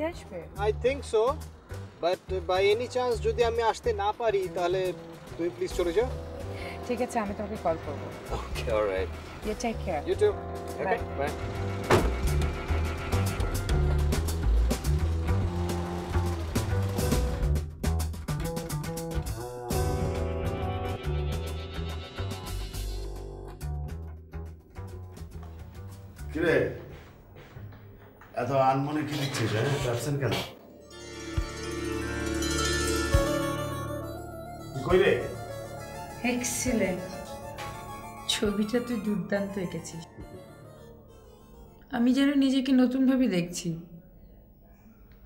নিতে আসবে? I think so but by any chance যদি আমি আসতে না পারি তাহলে তুমি প্লিজ চলে যাও ঠিক আছে আমি তোমাকে কল করব। Okay alright you take care you too okay Bye. Bye কিরে? এত আনমনে কি লিখছিস হ্যাঁ? অ্যাবসেন্ট কেন? তুই কই এক্সিলেন্ট ছবিটা তুই দুর্দান্ত এঁকেছিস। আমি যেন নিজেকে নতুনভাবে দেখছি।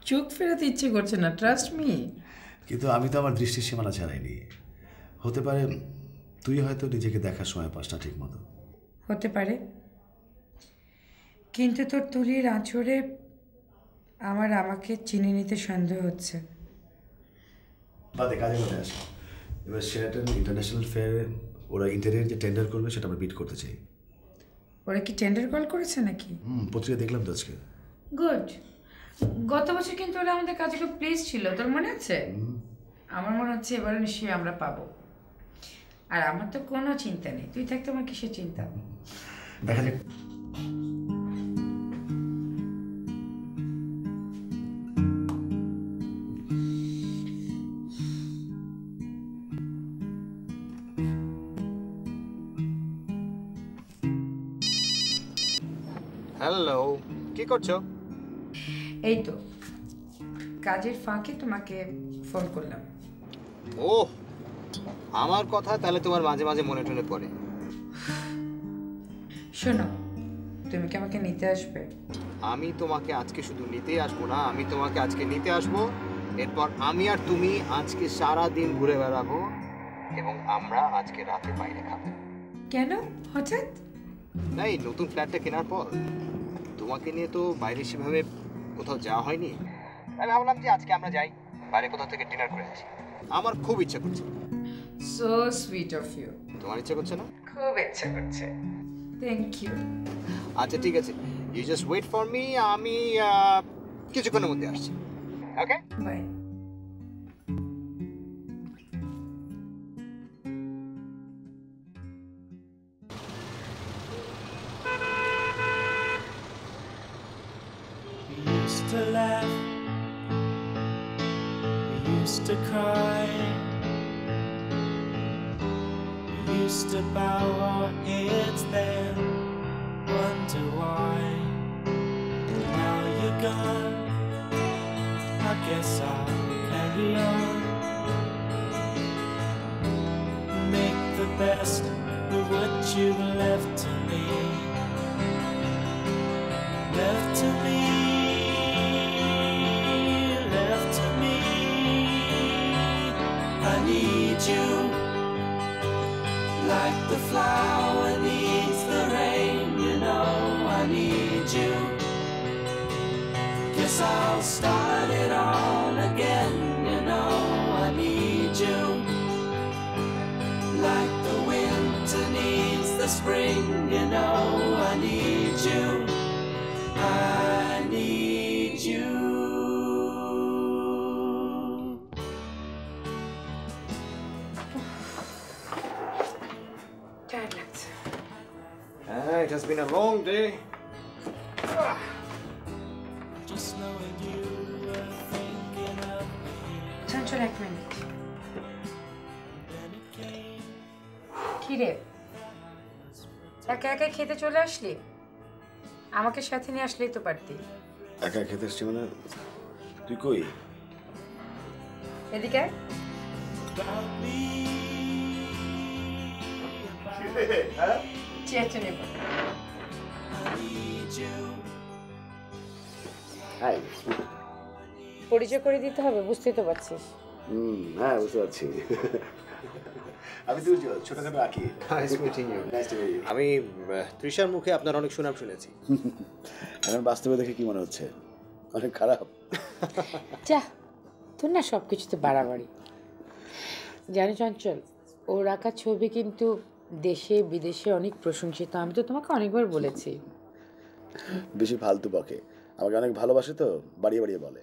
চোখ ফেরাতে ইচ্ছে করছে না ট্রাস্ট মি কিন্তু আমি তো আমার দৃষ্টির সীমানা ছাড়াইনি। হতে পারে তুই হয়তো নিজেকে দেখার সময় পাস না ঠিক মতো হতে পারে। কিন্তু তোর তুলির আঁচড়ে আমার আমাকে চিনে নিতে সন্দেহ হচ্ছে। বাদে কাজে কথা আসি। এবার শেরাটন ইন্টারন্যাশনাল ফেয়ারে ওরা ইন্টারিয়ার যে টেন্ডার করবে সেটা আমরা বিট করতে চাই। ওরা কি টেন্ডার কল করেছে নাকি? হুম পত্রিকা দেখলাম তো আজকে। গুড গত বছর কিন্তু ওরা আমাদের কাছে খুব প্লিজ ছিল তোর মনে আছে? আমার মনে হচ্ছে এবারে নিশ্চয়ই আমরা পাবো। আর আমার তো কোনো চিন্তা নেই তুই থাকতে আমার কিসের চিন্তা? দেখা যাক। হ্যালো কি করছ? এই তো কাজের ফাঁকে তোমাকে ফোন করলাম। ও আমার কথা তাহলে তোমার মাঝে মাঝে মনে টনে পড়ে। শোনো তুমি কি আমাকে নিতে আসবে? আমি তোমাকে আজকে শুধু নিতে আসব না আমি তোমাকে আজকে নিতে আসব। এরপর আমি আর তুমি আজকে সারা দিন ঘুরে বেড়াবো এবং আমরা আজকে রাতে বাইরে খাব। কেন? হঠাৎ? না এই নতুন ফ্ল্যাটটা কেনার পর। তোমাকে নিয়ে তো বাইরে সেভাবে কোথাও যাওয়া হয়নি। আমি ভাবলাম যে আজকে আমরা যাই বাইরে কোথাও থেকে ডিনার করে আসি। আমার খুব ইচ্ছা করছে। সো সুইট অফ ইউ তোমার ইচ্ছা করছে না? খুব ইচ্ছা করছে। থ্যাংক ইউ আচ্ছা ঠিক আছে। You just wait for me আমি কিছুক্ষণের মধ্যে আসছি। Okay bye laugh, we used to cry, we used to bow our heads then, wonder why. Now you're gone, I guess I'll carry on. Make the best of what you've left to me. Left to me, you like the flower needs the rain. You know I need you. Guess I'll start it all again. You know I need you like the winter needs the spring. You know I need you. Has been a long day. Just knowing you were thinking of me. Chanchal এক minute Then কি রে একা একা খেতে চলে আসলি? আমাকে সাথে নিয়ে আসলেই তো পারতি। একা খেতে এসছি মানে তুই কই? এদিকে আয়। চেঁচে নেব পরিচয় করে দিতে হবে বুঝতেই তো পারছিস। হুম হ্যাঁ বুঝতে পারছি। আমি তো ছোটখাটো আঁকি। আমি তৃষার মুখে আপনার অনেক সুনাম শুনেছি। এখন বাস্তবে দেখে কি মনে হচ্ছে? অনেক খারাপ। যা তোর না সব কিছুতে বাড়াবাড়ি। জানি চঞ্চল ওর আঁকা ছবি কিন্তু দেশে বিদেশে অনেক প্রশংসিত। আমি তো তোমাকে অনেকবার বলেছি। বেশি ফালতু বকে। আমাকে অনেক ভালোবাসে তো বাড়িয়ে বাড়িয়ে বলে।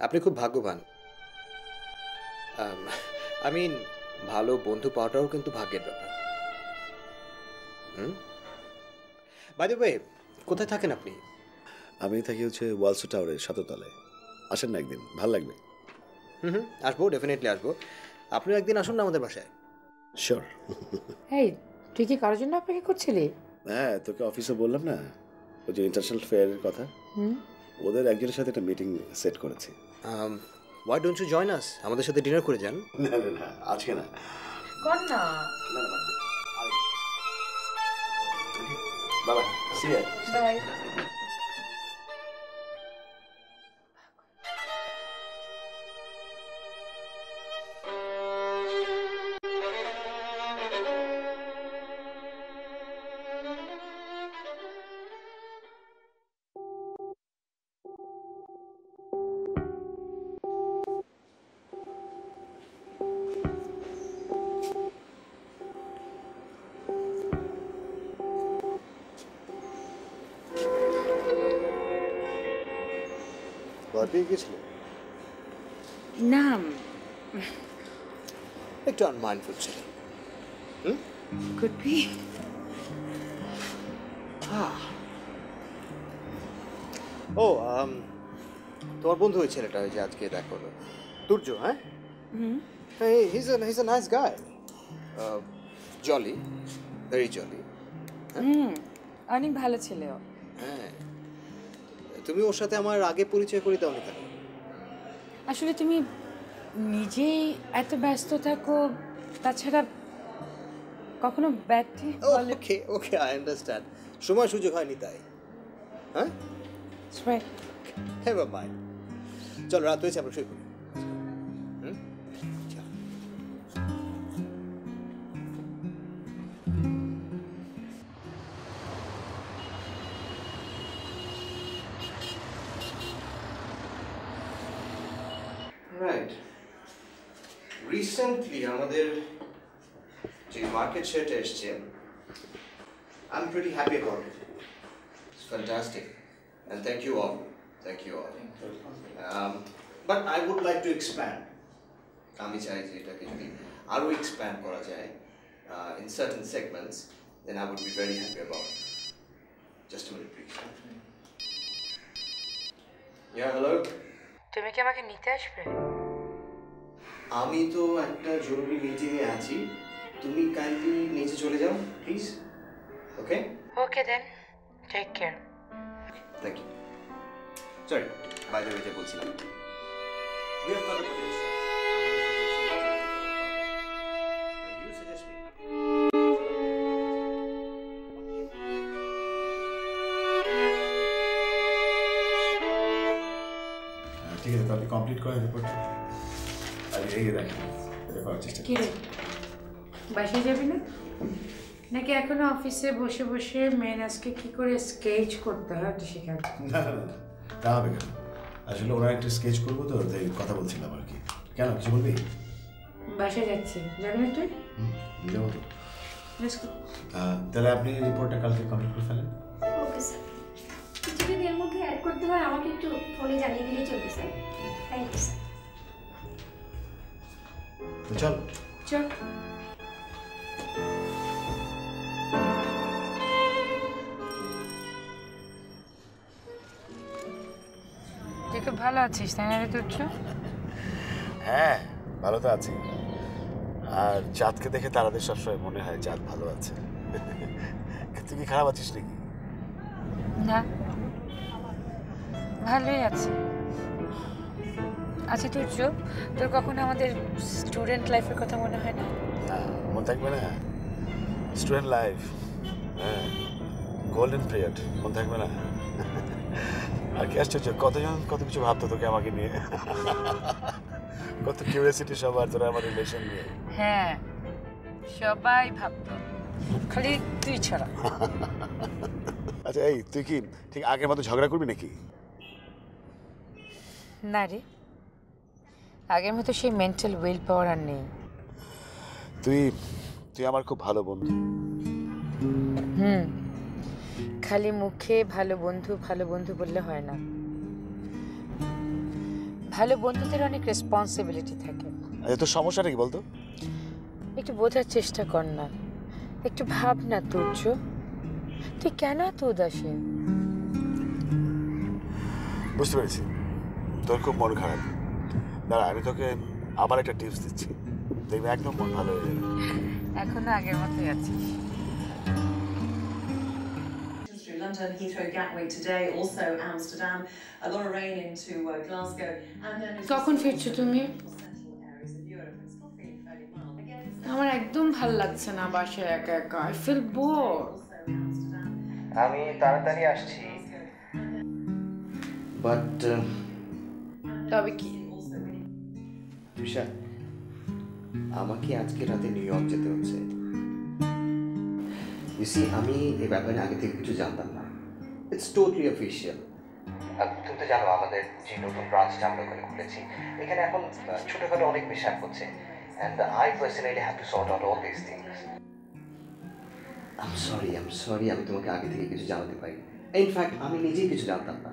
আপনি খুব ভাগ্যবান। আই মিন ভালো বন্ধু পাওয়াটাও কিন্তু ভাগ্যের ব্যাপার। হুম? বাই দ্য কোথায় থাকেন আপনি? আমি থাকি হচ্ছে ওয়ালসু টাওয়ারের সাততলায়। আসেন না একদিন ভালো লাগবে। হুম হুম আসব ডেফিনেটলি আসব। আপনিও একদিন আসুন না আমাদের বাসায়। শিওর এই তুই কি কারোর জন্য অপেক্ষা করছিলি? হ্যাঁ তোকে অফিসে বললাম না? ওই যে ইন্টারন্যাশনাল ফেয়ারের কথা। হুম। ওদের একজনের সাথে একটা মিটিং সেট করেছি। Why don't you join us আমাদের সাথে ডিনার করে যান। না না না আজকে না। কর না। বাবা সি বাই ভয় পেয়ে না। একটু আনমাইন্ডফুল ছিল। ও তোমার বন্ধু ওই ছেলেটা ওই যে আজকে দেখা হলো। তুর্য হ্যাঁ? His his a nice guy jolly very jolly hmm অনেক ভালো ছিল ও। হ্যাঁ। তুমি ওর সাথে আমার আগে পরিচয় করে দাও কেন? আসলে তুমি নিজেই এত ব্যস্ত থাকো তাছাড়া কখনো বলে ওকে ওকে আই আন্ডারস্ট্যান্ড সময় সুযোগ হয়নি তাই। হ্যাঁ. হ্যাঁ বাবা চলো রাত হয়েছে আমরা শুয়ে আমাদের যে মার্কেট শেয়ারটা এসছে I am pretty happy about it It's fantastic. And thank you all. Thank you all. Um, but I would like to expand. আমি চাই যে এটাকে যদি আরও এক্সপ্যান্ড করা যায় in certain segments then I would be very happy about just minute please yeah hello তুমি কি আমাকে নিতে আসবে আমি তো একটা জরুরি মিটিংয়ে আছি। তুমি কাইন্ডলি নিচে চলে যাও please okay okay then take care Thank you the way, যেটা বলছিলাম। We have got the potential. ঠিক আছে তো আপনি কমপ্লিট করেন রিপোর্ট আর এই দেখেন এটা করার চেষ্টা কি রে? বাসায় যাবি না? নাকি এখনও অফিসে বসে বসে মেন আজকে কি করে স্কেচ করতে হয় ওটা শেখাবে? না না না তা হবে কেন? আসলে ওরা একটা স্কেচ করব তো তাই কথা বলছিলাম আর কি। কেন কিছু বলবি? বাসায় যাচ্ছে। যাবি না তুই? হুম, যাব তো। Let's go. আহ, তাহলে আপনি রিপোর্টটা কালকে কমপ্লিট করে ফেলেন। Okay sir. কিছু যদি এর মধ্যে অ্যাড করতে হয় আমাকে একটু ফোনে জানিয়ে দিলেই চলবে স্যার। থ্যাংক ইউ স্যার তো চল। চল। খুব ভালো আছিস তাই না রে তুচ্ছ? হ্যাঁ ভালো তো আছি। আর চাঁদকে দেখে তারাদের সবসময় মনে হয় চাঁদ ভালো আছে। তুই কি খারাপ আছিস নাকি? না। ভালোই আছে। আচ্ছা তুর্য তোর কখনো আমাদের স্টুডেন্ট লাইফের কথা মনে হয় না? না মনে থাকবে না। স্টুডেন্ট লাইফ হ্যাঁ গোল্ডেন পিরিয়ড মনে থাকবে না। আর কি আশ্চর্য কতজন কত কিছু ভাবতো তোকে আমাকে নিয়ে? কত কিউরিয়াসিটি সবার তোরা আমার রিলেশন নিয়ে। হ্যাঁ সবাই ভাবতো খালি তুই ছাড়া। আচ্ছা এই তুই কি ঠিক আগের মতো ঝগড়া করবি নাকি? না রে। আগের মতো সেই মেন্টাল উইল পাওয়ার আর নেই। তুই তুই আমার খুব ভালো বন্ধু। হুম খালি মুখে ভালো বন্ধু ভালো বন্ধু বললে হয় না। ভালো বন্ধুদের অনেক রেসপন্সিবিলিটি থাকে। আচ্ছা তোর সমস্যাটা কি বলতো? একটু বোঝার চেষ্টা কর না। একটু ভাব না তুর্য তুই কেন এত উদাসীন? বুঝতে পেরেছি। তোর খুব মন খারাপ। দাঁড়া আমি তোকে আবার একটা টিপস দিচ্ছি। দেখবি একদম মন ভালো হয়ে যাবে। এখনও আগের মতোই আছি। কখন ফিরছো তুমি? আমার একদম ভালো লাগছে না বাসায় একা একা। ফিল বোর আমি তাড়াতাড়ি আসছি। বাট uh, তবে কি তুষার আমাকে আজকে রাতে নিউ ইয়র্ক যেতে হচ্ছে। ইসি আমি এই ব্যাপারে আগে থেকে কিছু জানতাম না। ইটস টোটালি অফিসিয়াল তুমি তো জানো আমাদের যে নতুন ব্রাঞ্চটা আমরা ওখানে খুলেছি, এখানে এখন ছোটখাটো অনেক পেশাক হচ্ছে। And I personally have to sort out all this things I'm sorry I'm sorry আমি তোমাকে আগে থেকে কিছু জানাতে পারি ইনফ্যাক্ট আমি নিজেই কিছু জানতাম না।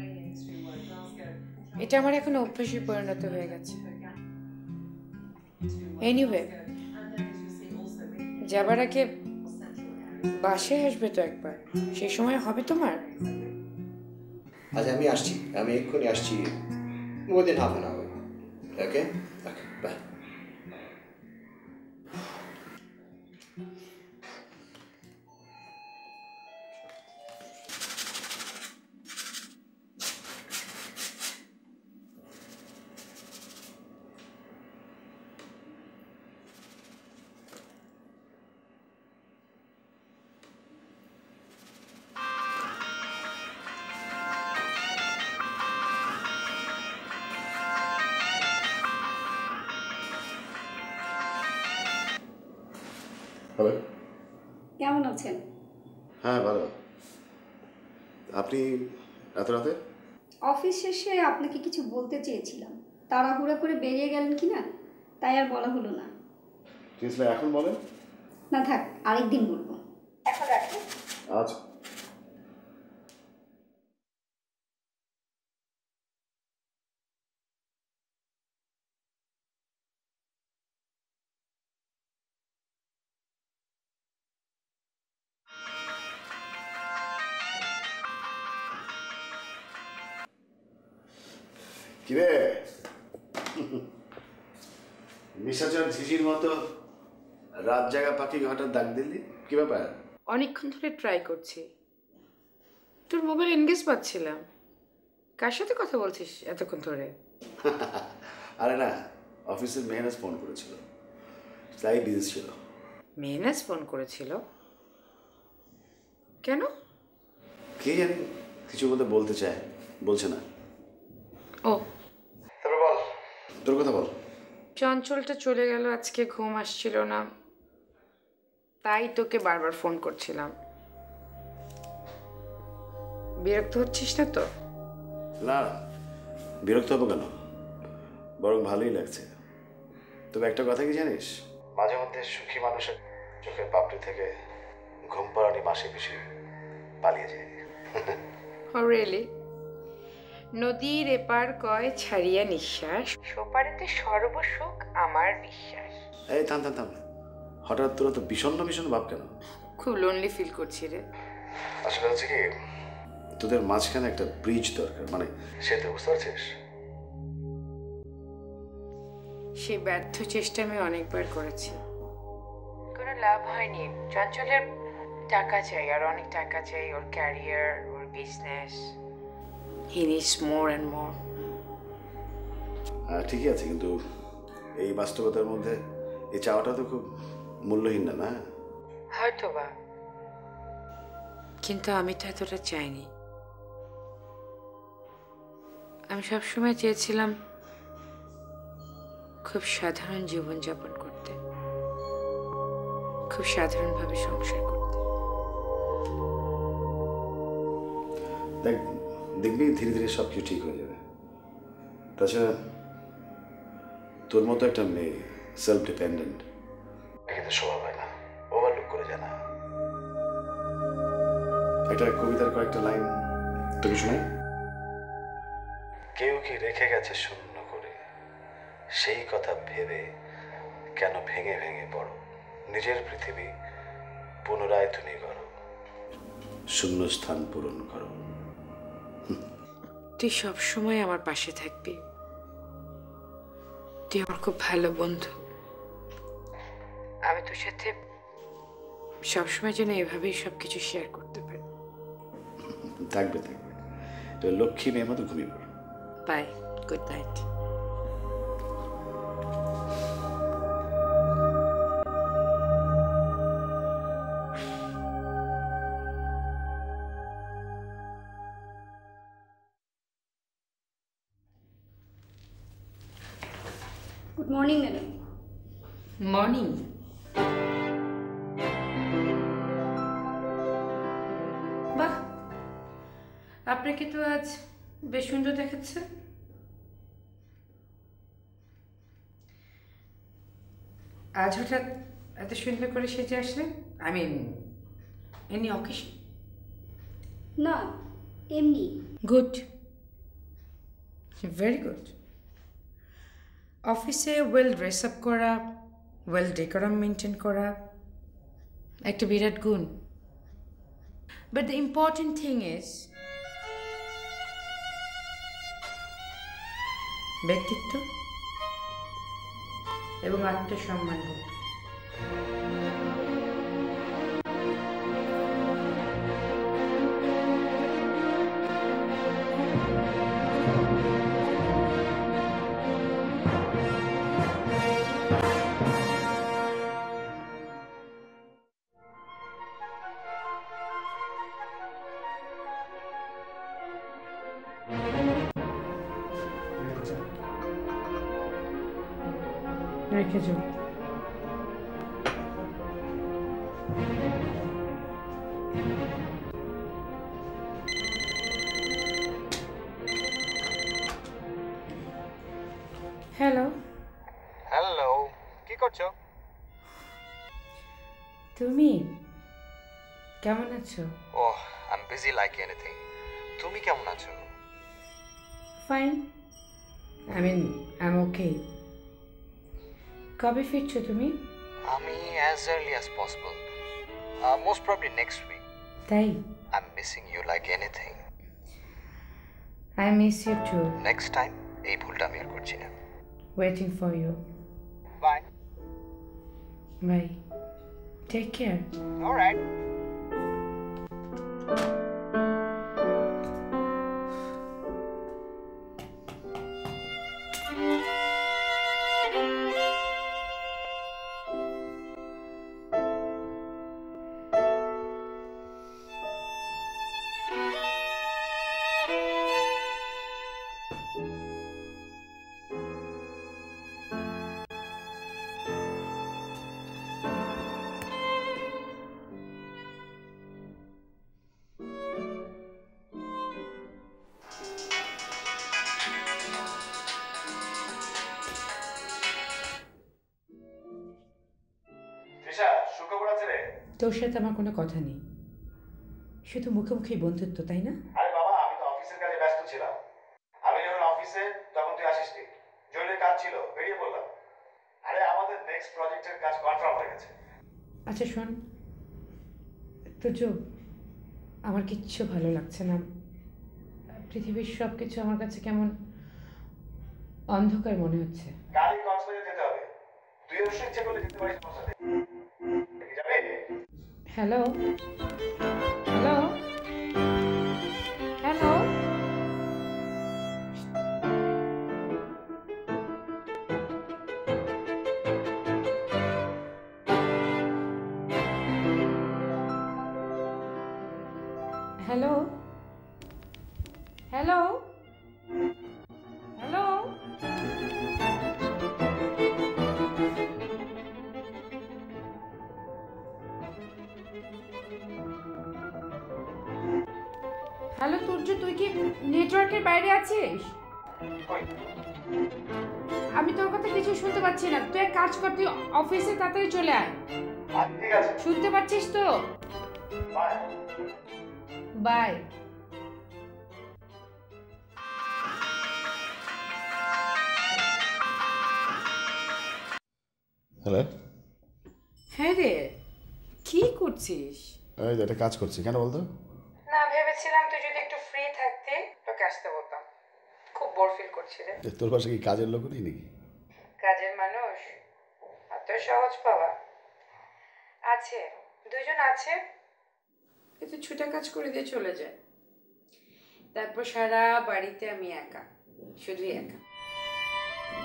এটা আমার এখন অভ্যাসে পরিণত হয়ে গেছে। এনিওয়ে যাবার আগে বাসে আসবে তো একবার। সেই সময় হবে তোমার? আজ আমি আসছি। আমি এক্ষুনি আসছি। ওদের হাফ না ওকে অফিস শেষে আপনাকে কিছু বলতে চেয়েছিলাম। তাড়াহুড়া করে বেরিয়ে গেলেন কি না? তাই আর বলা হলো না। এখন বলেন। না থাক আরেকদিন বলব। এখন রাখি। আচ্ছা কিরে? নিশাচর ঝিঝির মতো রাত জাগা পাখি হঠাৎ ডাক দিলি? কি ব্যাপার? অনেকক্ষণ ধরে ট্রাই করছি। তোর মোবাইল এনগেজ পাচ্ছিলাম। কার সাথে কথা বলছিস এতক্ষণ ধরে? আরে না অফিসের মেহনাজ ফোন করেছিল। তাই বিজি ছিল। মেহনাজ ফোন করেছিল? কেন? কে জানি কিছু বলতে বলতে চায় বলছে না। ও তোর কথা বল। চঞ্চলটা চলে গেল আজকে ঘুম আসছিল না। তাই তোকে বারবার ফোন করছিলাম। বিরক্ত হচ্ছিস না তো? না বিরক্ত হব কেন? বরং ভালোই লাগছে। তবে একটা কথা কি জানিস? মাঝে মধ্যে সুখী মানুষের চোখের পাপড়ি থেকে ঘুম পাড়ানি মাসে পিছিয়ে পালিয়ে যায়। রিয়েলি নদীর এপার কয় ছাড়িয়া নিঃশ্বাস। সোপারেতে সর্বসুখ আমার বিশ্বাস। এই থাম থাম থাম। হঠাৎ তোরা তো বিষণ্ণ বিষণ্ণ ভাব কেন? খুব লোনলি ফিল করছি রে। আসলে হচ্ছে কি তোদের মাঝখানে একটা ব্রিজ দরকার মানে সেতু বুঝতে পারছিস? সে ব্যর্থ চেষ্টা আমি অনেকবার করেছি। কোনো লাভ হয়নি। চঞ্চলের টাকা চাই আর অনেক টাকা চাই ওর career or business he needs more and more ঠিকই আছে কিন্তু এই বাস্তবতার মধ্যে এই চাওয়াটা তো খুব মূল্যহীন না না? হয়তো বা কিন্তু আমি তো এতটা চাইনি। আমি সবসময় চেয়েছিলাম খুব সাধারণ জীবনযাপন করতে। খুব সাধারণভাবে সংসার করতে। দেখ দেখবি ধীরে ধীরে সব কিছু ঠিক হয়ে যাবে। তাছাড়া তোর মতো একটা মেয়ে সেলফ ডিপেন্ডেন্ট একে তো স্বভাব হয় না। ওভারলুক করে জানা একটা কবিতার কয়েকটা লাইন তোকে শোনাই কেউ কি রেখে গেছে শূন্য করে? সেই কথা ভেবে কেন ভেঙে ভেঙে পড়ো? নিজের পৃথিবী পুনরায় তুমি করো শূন্য স্থান পূরণ করো। তুই সব সময় আমার পাশে থাকবি। তুই আমার খুব ভালো বন্ধু। আমি তোর সাথে সবসময় যেন এভাবেই সব কিছু শেয়ার করতে পারি। থাকবে থাকবে। তো লক্ষ্মী মেয়ে মতো ঘুমিয়ে পড়ো। বাই গুড নাইট আজ হঠাৎ এত সুন্দর করে সেজে আসলেন আই মিন এনি অকেশন না এমনি। গুড ভেরি গুড অফিসে ওয়েল ড্রেস আপ করা ওয়েল ডেকোরাম মেনটেন করা একটা বিরাট গুণ। But the important thing is ব্যক্তিত্ব। এবং আত্মসম্মান বোধ। আছো? ও I am busy like anything তুমি কেমন আছো? Fine I mean I am okay কবে ফিরছো তুমি? আমি as early as possible most probably next week তাই? I am missing you like anything I miss you too next time এই ভুলটা আমি আর করছি না। Waiting for you bye bye take care alright Trisha সাথে আমার কোনো কথা নেই। শুধু মুখে মুখেই বন্ধুত্ব তাই না? আরে বাবা আমি তো অফিসের কাজে ব্যস্ত ছিলাম। আমি যখন অফিসে তখন তুই আসিসনি জরুরি কাজ ছিল বেরিয়ে পড়লাম। আরে আমাদের নেক্সট প্রজেক্টের কাজ কনফার্ম হয়ে গেছে। আচ্ছা শোন। তুজো আমার কিচ্ছু ভালো লাগছে না। পৃথিবীর সব কিছু আমার কাছে কেমন অন্ধকার মনে হচ্ছে। কালই কক্সবাজার যেতে হবে। তুই অবশ্যই ইচ্ছে করলে যেতে পারিস হ্যালো তাড়াতাড়ি চলে আয়। শুনতে পাচ্ছিস তো? বাই। হ্যালো? হ্যাঁ রে কি করছিস? এই যে একটা কাজ করছি কেন বলতো? না ভেবেছিলাম তুই যদি একটু ফ্রি থাকতে তোকে আসতে বলতাম। খুব বোর ফিল করছি রে। তোর পাশে কি কাজের লোক নেই নাকি? কাজের মানুষ? এত সহজ পাওয়া। আছে দুজন আছে। কিন্তু ছুটা কাজ করে দিয়ে চলে যায়। তারপর সারা বাড়িতে আমি একা শুধুই একা।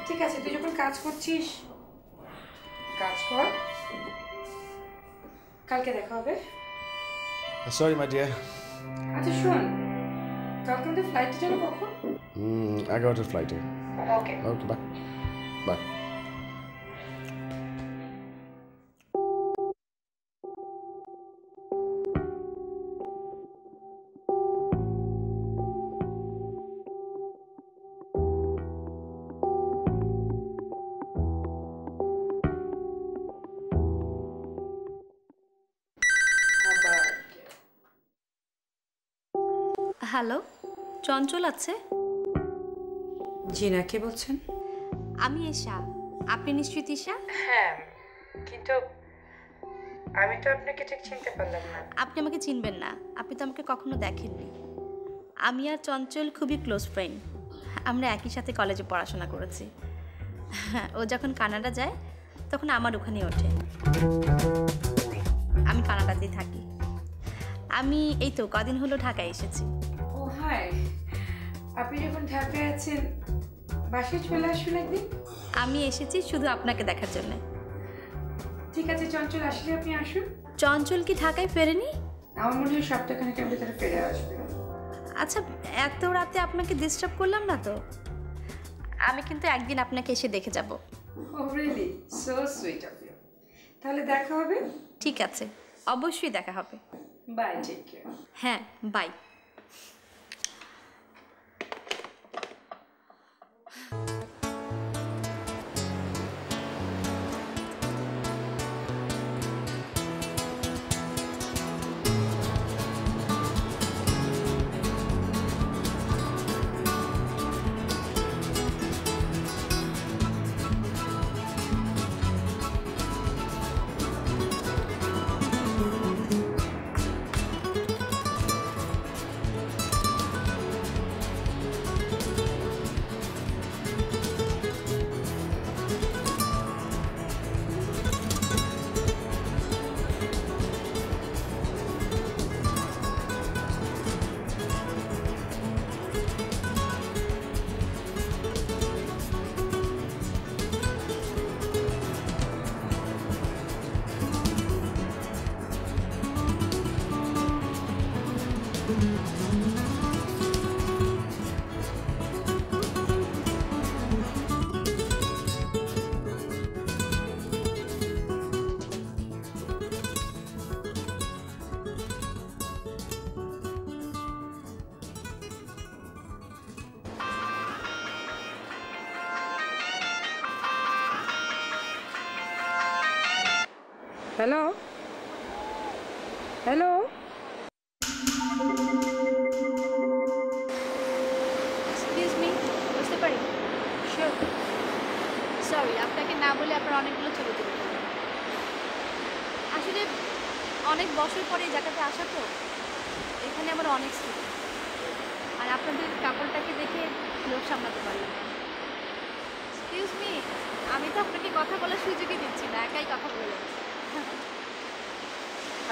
ঠিক আছে তুই যখন কাজ করছিস কাজ কর। কালকে দেখা হবে। সরি মাই ডিয়ার আচ্ছা শোন কালকে আমাদের ফ্লাইটে যাব কখন? এগারোটার ফ্লাইটে ওকে ওকে বাই বাই চঞ্চল আছে? জি না কে বলছেন? আমি এশা আপনি নিশ্চয়ই তিশা হ্যাঁ কিন্তু আমি তো আপনাকে ঠিক চিনতে পারলাম না। আপনি আমাকে চিনবেন না। আপনি তো আমাকে কখনো দেখেননি। আমি আর চঞ্চল খুবই ক্লোজ ফ্রেন্ড আমরা একই সাথে কলেজে পড়াশোনা করেছি। ও যখন কানাডা যায় তখন আমার ওখানে ওঠে। আমি কানাডাতেই থাকি। আমি এই তো কদিন হলো ঢাকায় এসেছি। আপনি যখন ঢাকায় আছেন বাসায় চলে আসুন একদিন। আমি এসেছি শুধু আপনাকে দেখার জন্য। ঠিক আছে চঞ্চল আসলে আপনি আসুন। চঞ্চল কি ঢাকায় ফেরেনি? আমার মনে হয় সপ্তাহখানেকের ভিতরে ফিরে আসবে। আচ্ছা এত রাতে আপনাকে ডিস্টার্ব করলাম না তো? আমি কিন্তু একদিন আপনাকে এসে দেখে যাব। ও really so sweet of you তাহলে দেখা হবে? ঠিক আছে অবশ্যই দেখা হবে। বাই টেক কেয়ার হ্যাঁ বাই হ্যালো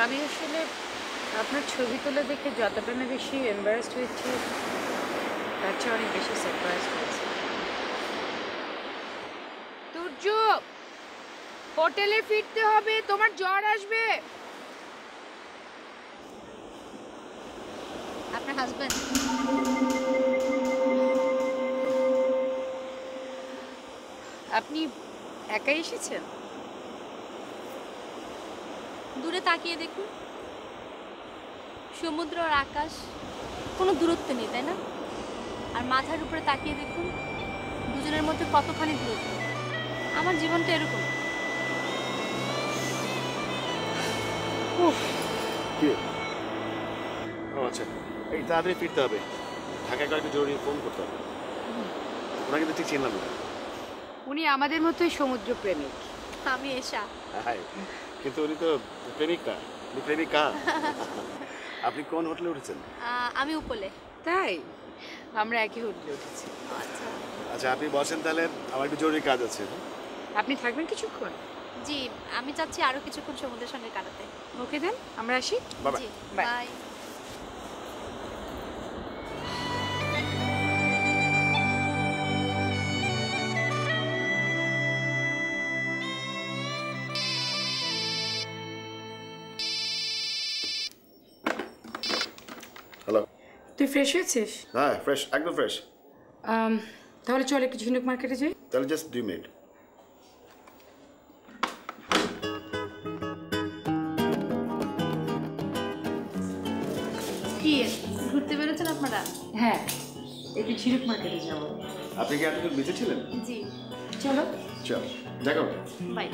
আমি আসলে আপনার ছবি তুলে দেখে যতটা না বেশি এম্বারেসড হয়েছি তার চেয়ে অনেক বেশি সারপ্রাইজ হয়েছে। তুর্য হোটেলে ফিরতে হবে তোমার জ্বর আসবে। আপনার হাজব্যান্ড আপনি একাই এসেছেন? তাকিয়ে দেখুন। সমুদ্র আর আকাশ কোনো দূরত্ব নেই তাই না? আর মাথার উপরে তাকিয়ে দেখুন দুজনের মধ্যে কতখানি দূরত্ব। আমার জীবনটা এরকম। কি আচ্ছা এই তাড়াতাড়ি ফিরতে হবে। ঢাকায় কয়েকটা জরুরি ফোন করতে হবে। ওনাকে কিন্তু ঠিক চিনলাম না। উনি আমাদের মতোই সমুদ্র প্রেমিক আমি এসা। হাই কিন্তু উনি তো প্রেমিক। না উনি প্রেমিকা? আপনি কোন হোটেলে উঠেছেন? আমি উপলে। তাই? আমরা একই হোটেলে উঠেছি। আচ্ছা। আচ্ছা আপনি বসেন তাহলে আমার একটু জরুরি কাজ আছে। আপনি থাকবেন কিছুক্ষণ? জি আমি চাচ্ছি আরও কিছুক্ষণ সমুদ্রের সঙ্গে কাটাতে। ওকে দেন আমরা আসি। By G by. ফ্রেশ হয়েছিস? হ্যাঁ ফ্রেশ একদম ফ্রেশ আম, তাহলে চল একটু ঝিনুক মার্কেটে যাই। তাহলে জাস্ট দুই মিনিট। কি ঘুরতে বেরোচ্ছেন আপনারা? হ্যাঁ একটু ঝিনুক মার্কেটে যাব। আপনি কি এতদিন বেঁচে ছিলেন? জি। চলো। চল দেখো। বাই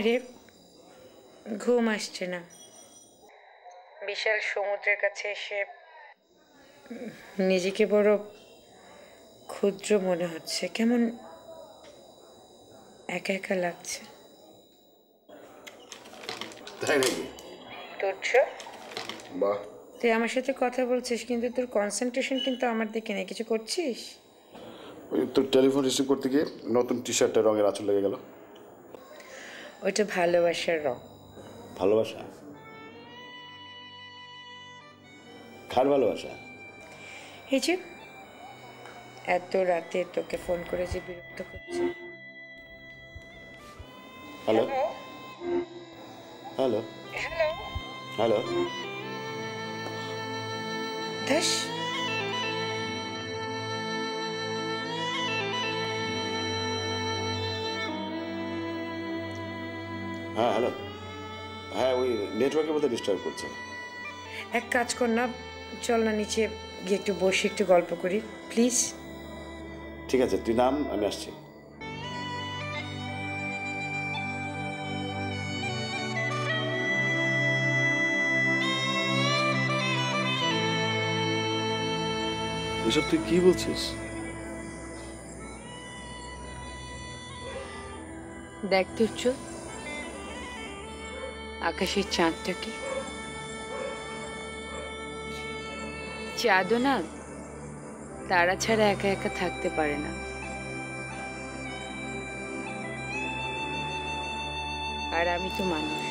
রে ঘুম আসছে না। বিশাল সমুদ্রের কাছে এসে নিজেকে বড় ক্ষুদ্র মনে হচ্ছে। কেমন একা একা লাগছে। বাহ। তুই আমার সাথে কথা বলছিস কিন্তু তোর কনসেন্ট্রেশন কিন্তু আমার দিকে নেই। কিছু করছিস? তোর টেলিফোন রিসিভ করতে গিয়ে নতুন টি শার্টটা রঙের আঁচল লেগে গেল। ওইটা ভালোবাসার রং। ভালোবাসা? কার ভালোবাসা? এই যে এত রাতে তোকে ফোন করে যে বিরক্ত করছে। Hello? Hello? Hello? Hello? Das হ্যাঁ হ্যালো। হ্যাঁ ওই নেটওয়ার্কের মধ্যে ডিস্টার্ব করছে। এক কাজ কর না চল না নিচে গিয়ে একটু বসে একটু গল্প করি প্লিজ ঠিক আছে তুই নাম আমি আসছি। এসব তুই কি বলছিস? দেখ তুচ্ছ। আকাশের চাঁদটাকে। চাঁদও না, তারা ছাড়া একা একা থাকতে পারে না। আর আমি তো মানুষ।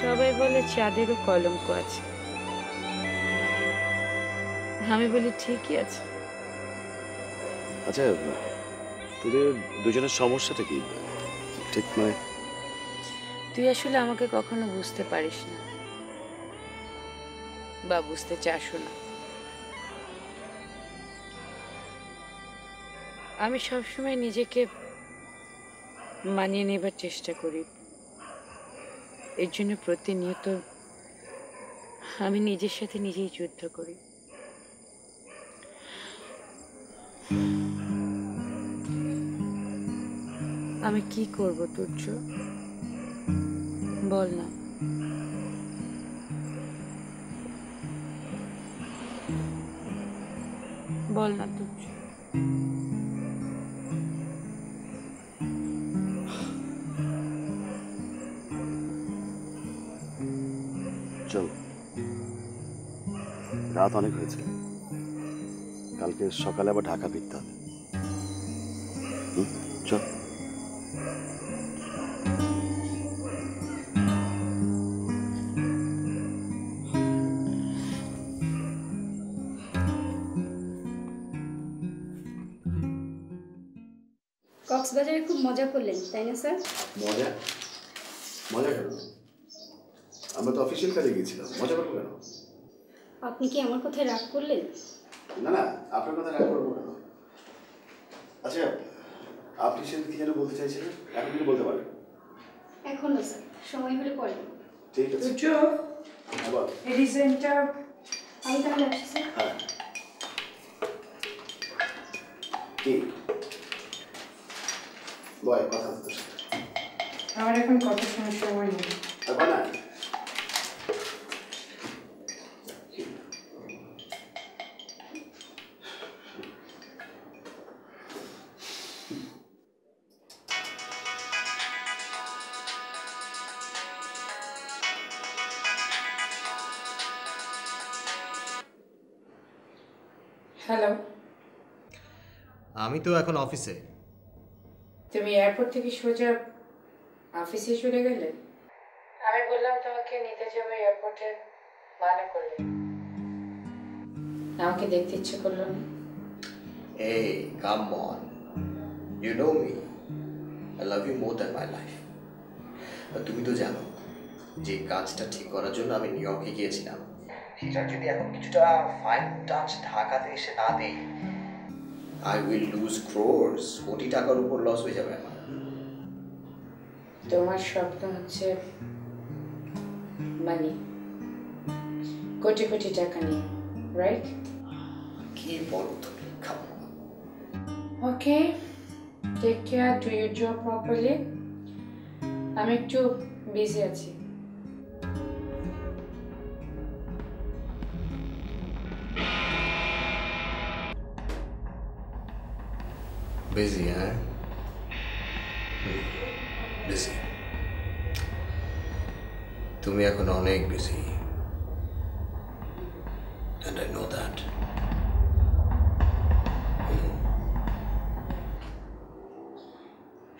সবাই বলে চাঁদেরও কলঙ্ক আছে। আমি বলি ঠিকই আছে। আচ্ছা তোদের দুজনের সমস্যাটা কি? ঠিক মানে তুই আসলে আমাকে কখনো বুঝতে পারিস না। বা বুঝতে চাসও না। আমি সবসময় নিজেকে মানিয়ে নেবার চেষ্টা করি। এর জন্য প্রতিনিয়ত আমি নিজের সাথে নিজেই যুদ্ধ করি। আমি কি করব তুর্য বল না। বল না তুর্য রাত অনেক হয়েছে। কালকে সকালে আবার ঢাকা ফিরতে হবে। কক্সবাজারে খুব মজা করলেন তাই না স্যার? মজা? মজা কেন? আমরা তো অফিসিয়াল কাজে গিয়েছিলাম। মজা করব কেন? আপনি কি আমার কথায় রাগ করলেন? না না আপনার কথা রাগ করব কেন? আচ্ছা আপনি সে কি যেন বলতে চাইছিলেন? এখন কিন্তু বলতে পারেন। এখন না স্যার সময় হলে পরে। ঠিক আছে। হ্যাঁ, বল। রিজেন্টটা আমি তাহলে আসছি স্যার। হ্যাঁ। কি? বয় কথা তোর আমার এখন কথা শোনার সময় নেই আর না হ্যালো আমি তো এখন অফিসে। তুমি এয়ারপোর্ট থেকে সোজা অফিসে চলে গেলে আমি বললাম তোমাকে নিতে যাব এয়ারপোর্টে মানে করলে আমাকে দেখতে ইচ্ছে করল না come on. You know me. I love you more than my life. আর তুমি তো জানো যে কাজটা ঠিক করার জন্য আমি নিউ ইয়র্কে গিয়েছিলাম সেটার যদি এখন কিছুটা ফাইন টাচ ঢাকাতে এসে না দেই আই উইল লুজ ক্রোর্স কোটি টাকার উপর লস হয়ে যাবে আমার। তোমার স্বপ্ন হচ্ছে মানি কোটি কোটি টাকা নিয়ে রাইট কি বলো তুমি খাব? Okay take care do your job properly আমি একটু বিজি আছি। বিজি হ্যাঁ বিজি তুমি এখন অনেক busy and I know that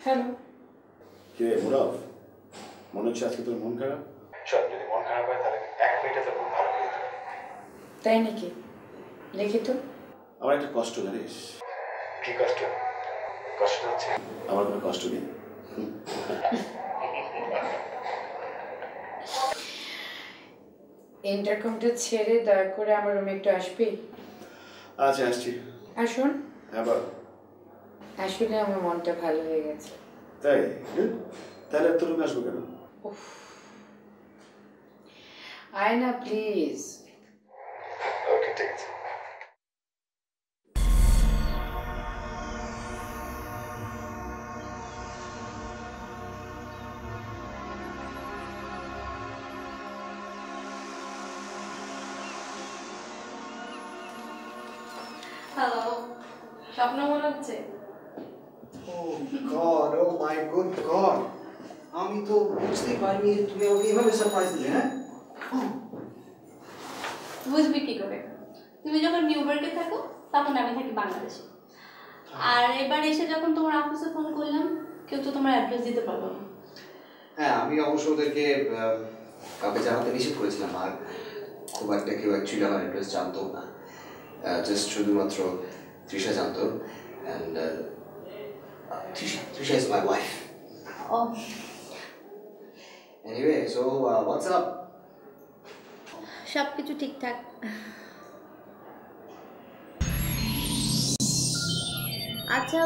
hello কি মুরাফ মনে হচ্ছে আজকে তোর মন খারাপ? চল যদি মন খারাপ হয় তাহলে এক মিনিটে তোর মন ভালো হয়ে যাবে তাই নাকি? লিখি তো। আমার একটা কষ্ট জানিস? কি কষ্ট? কষ্ট হচ্ছে আমার কোনো কষ্ট নেই। ইন্টারকমটা ছেড়ে দয়া করে আমার রুমে একটু আসবি? আচ্ছা আসছি। আসুন বল। আসলে আমার মনটা ভালো হয়ে গেছে। তাই? তাহলে তোর রুমে আসব কেন? আয় না প্লিজ ওকে ঠিক আছে। বুঝতেই পারিনি যে তুমি আমাকে এভাবে সারপ্রাইজ দিলে হ্যাঁ বুঝবি কি করে তুমি যখন নিউ ইয়র্কে থাকো তখন আমি থাকি বাংলাদেশে। আর এবার এসে যখন তোমার অফিসে ফোন করলাম কেউ তো তোমার অ্যাড্রেস দিতে পারল না। হ্যাঁ আমি অবশ্য ওদেরকে কাউকে জানাতে নিষেধ করেছিলাম আর খুব একটা কেউ অ্যাকচুয়ালি আমার অ্যাড্রেস জানতো না। জাস্ট শুধুমাত্র তৃষা জানতো and Trisha Trisha is my wife oh anyway so what's up সব কিছু ঠিকঠাক। আচ্ছা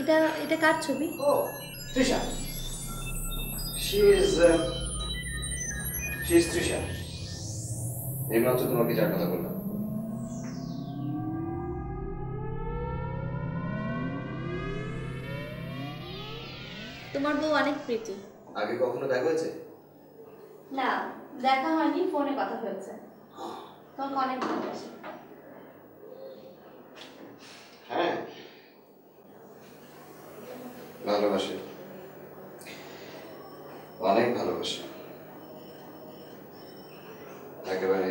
এটা এটা কার ছবি? ও Trisha. She is she is Trisha. এইমাত্র তোমাকে যার কথা বললাম। তোমার বউ অনেক প্রীতি। আগে কখনো দেখা হয়েছে? না দেখা হয়নি ফোনে কথা হয়েছে। তোমাকে অনেক ভালোবাসি হ্যাঁ। ভালোবাসি। অনেক ভালোবাসে। একেবারে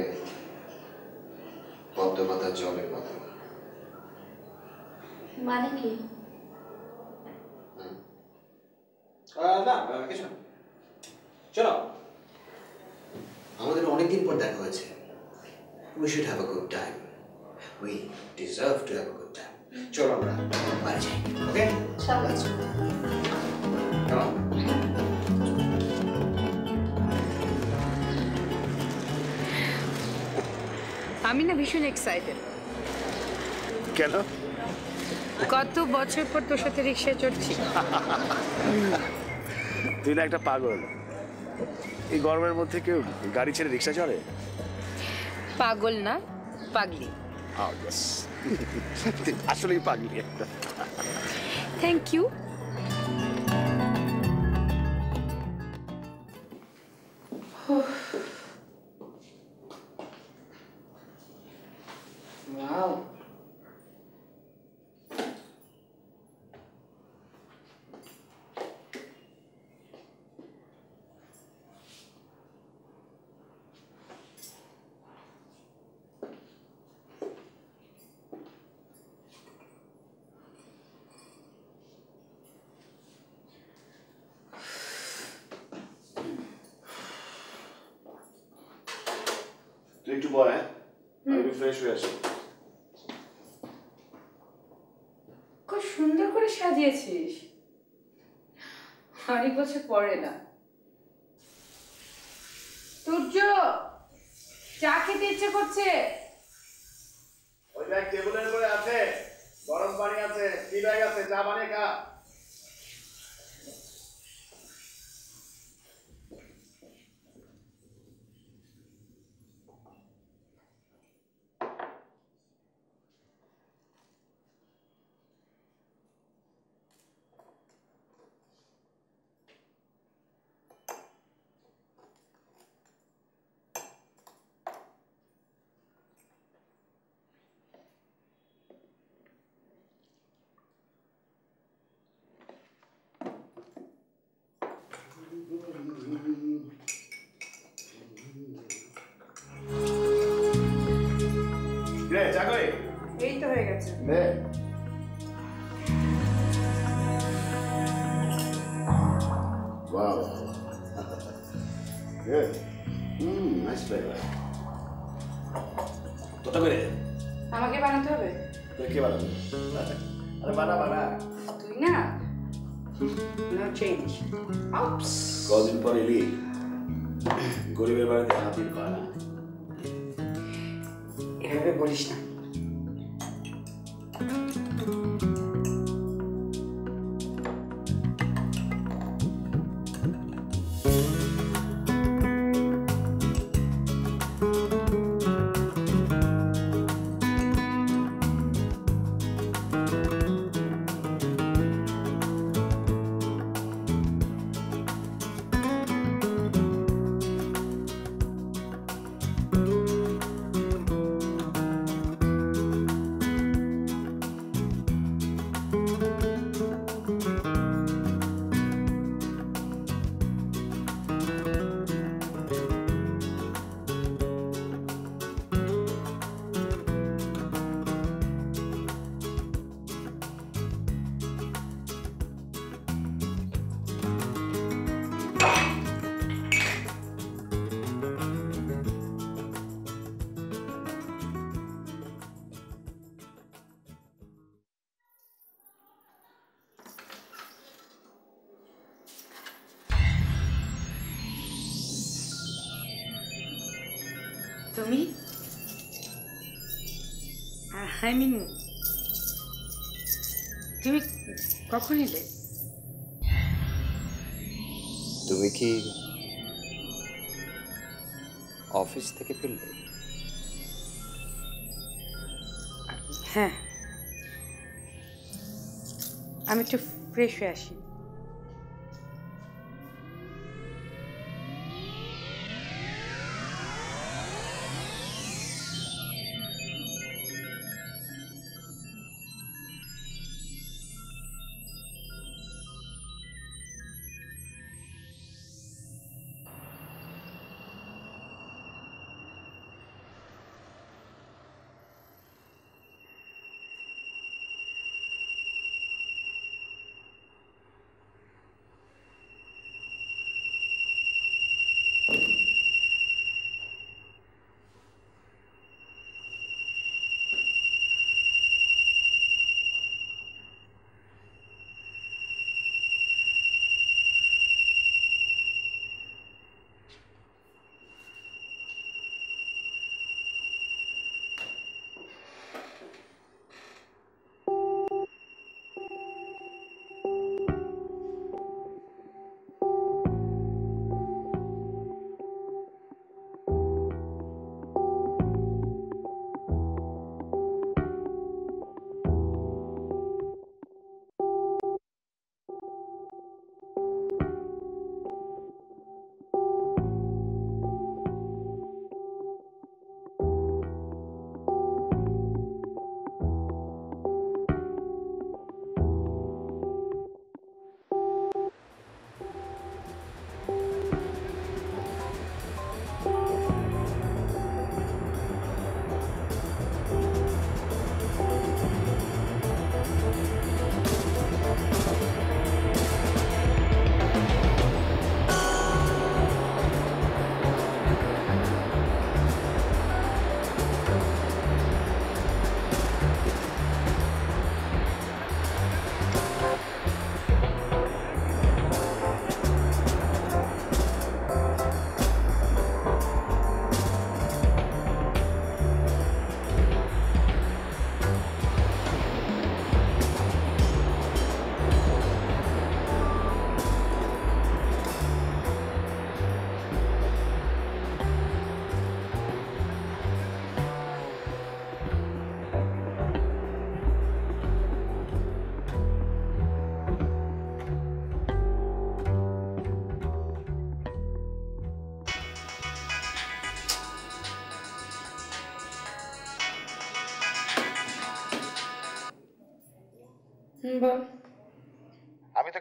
পদ্ম পাতার জলের কথা মানে কি? না কিছু না। চলো। আমাদের অনেকদিন পর দেখা হয়েছে। We should have a good time we deserve to have a good time চলো আমরা বাড়ি যাই ওকে চলো। আমি না ভীষণ এক্সাইটেড কেন? কত বছর পর তোর সাথে রিক্সায় চড়ছি। তুই না একটা পাগল। এই গরমের মধ্যে কেউ গাড়ি ছেড়ে রিক্সা চলে পাগল না পাগলি। Oh, আসলেই পাগলি একটা। থ্যাংক ইউ আমি ফ্রেশ হয়ে খুব সুন্দর করে সাজিয়েছিস। অনেক বছর পরে না। সূর্য চা খেতে ইচ্ছে করছে। ওই টেবিলের উপরে আছে গরম পানি আছে টি ব্যাগ আছে চা বানিয়ে খা। আরে বানা বানা তুই না নো চেঞ্জ কদিন পরে এলি গরিবের বাড়িতে হাতির পাড়া এভাবে বলিস না তুমি? I mean. তুমি কখন এলে? তুমি কি অফিস থেকে ফিরলে? হ্যাঁ। আমি একটু ফ্রেশ হয়ে আসি।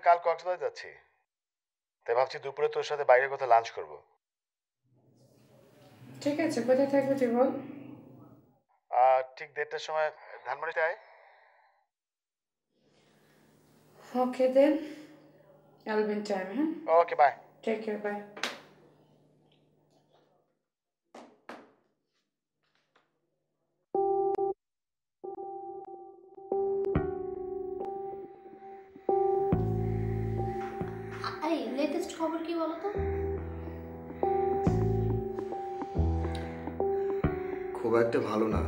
কাল কক্সবাজার যাচ্ছি। তাই ভাবছি দুপুরে তোর সাথে বাইরে কোথাও লাঞ্চ করব। ঠিক আছে কোথায় থাকবে তুই বল? আর ঠিক দেড়টার সময় ধানমন্ডিতে আয়। Okay then be in time, huh? Okay bye take care bye. খবর কি বলো তো খুব একটা ভালো না।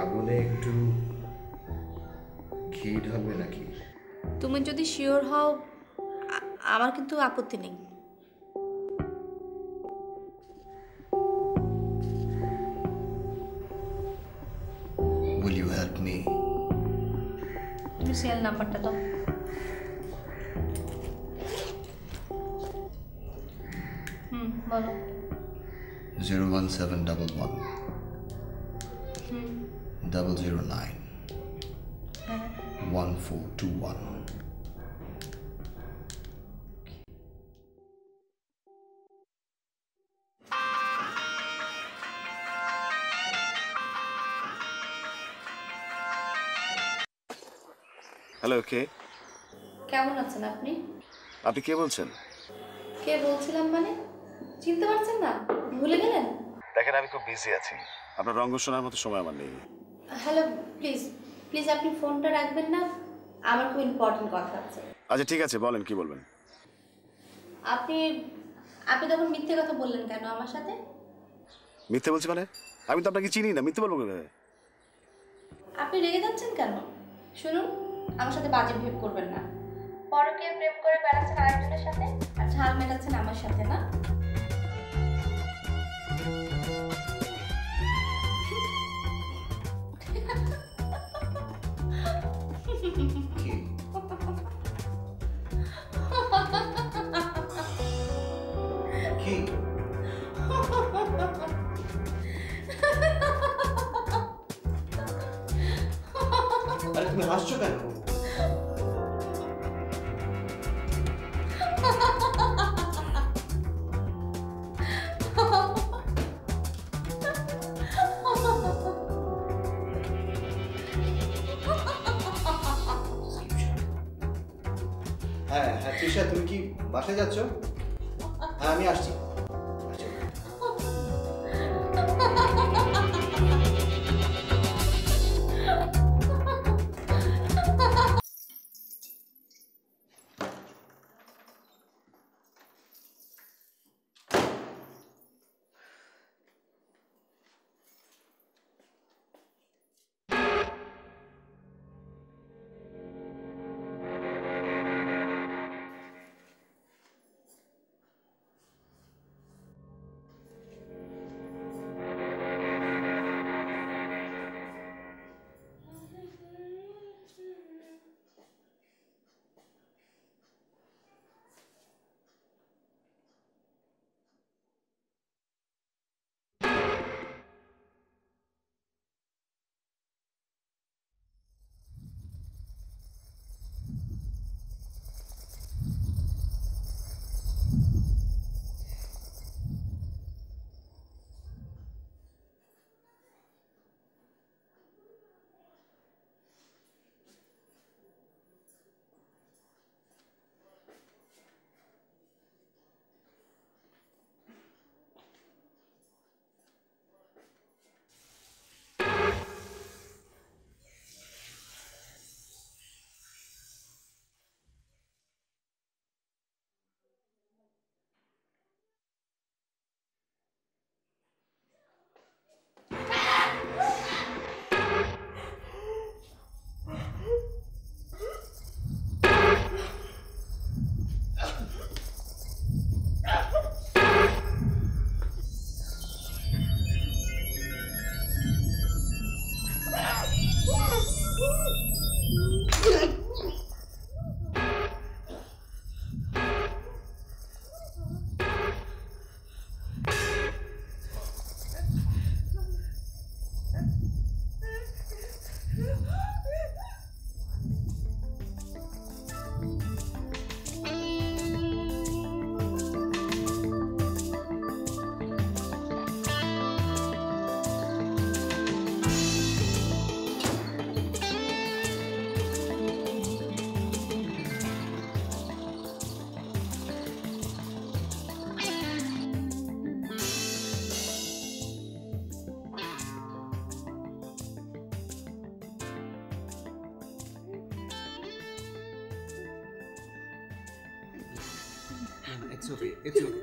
আগুনে একটু ঘি ঢালবে নাকি? তুমি যদি শিওর হও আমার কিন্তু আপত্তি নেই। करना पड़ता था हम्म बोलो zero one seven double one. double zero nine. one four two one. কে কেমন আছেন আপনি? আপনি কে বলছেন? কে বলছিলাম মানে? চিনতে পারছেন না? ভুলে গেলেন? দেখেন আমি খুব বিজি আছি। আপনার রঙ্গ শোনার মতো সময় আমার নেই। হ্যালো প্লিজ প্লিজ আপনি ফোনটা রাখবেন না। আমার খুব ইম্পর্টেন্ট কথা আছে। আচ্ছা ঠিক আছে বলেন কি বলবেন? আপনি আপনি তখন মিথ্যে কথা বললেন কেন আমার সাথে? মিথ্যে বলছি মানে? আমি তো আপনাকে চিনি না মিথ্যে বলব কীভাবে? আপনি রেগে যাচ্ছেন কেন? শুনুন। আমার সাথে বাজে বিহেভ করবেন না। পরকে প্রেম করে বেড়াচ্ছেন আরেকজনের সাথে? আর ঝাল মেটাচ্ছেন আমার সাথে, না? তুমি হাসছো কেন? হ্যাঁ হ্যাঁ তুমি কি বাসায় যাচ্ছ? হ্যাঁ আমি আসছি।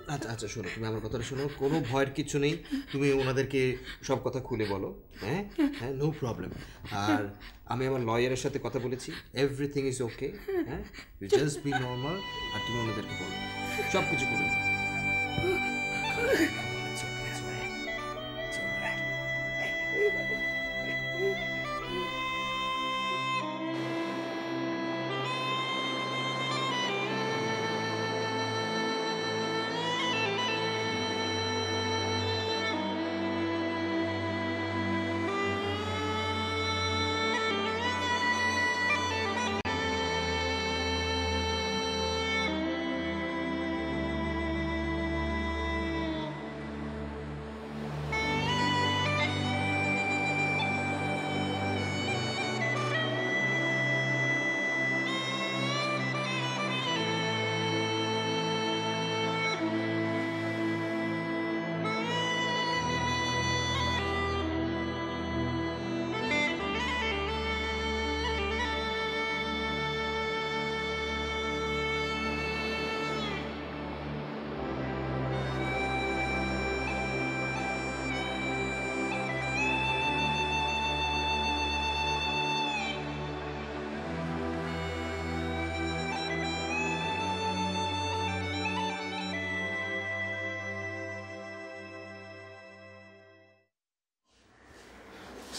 আচ্ছা আচ্ছা শোনো, তুমি আমার কথাটা শোনো, কোনো ভয়ের কিছু নেই। তুমি ওনাদেরকে সব কথা খুলে বলো হ্যাঁ? হ্যাঁ নো প্রবলেম আর আমি আমার লয়ারের সাথে কথা বলেছি এভরিথিং ইজ ওকে হ্যাঁ? ইউ জাস্ট বি নর্মাল আর তুমি ওনাদেরকে বলো। সব কিছু করে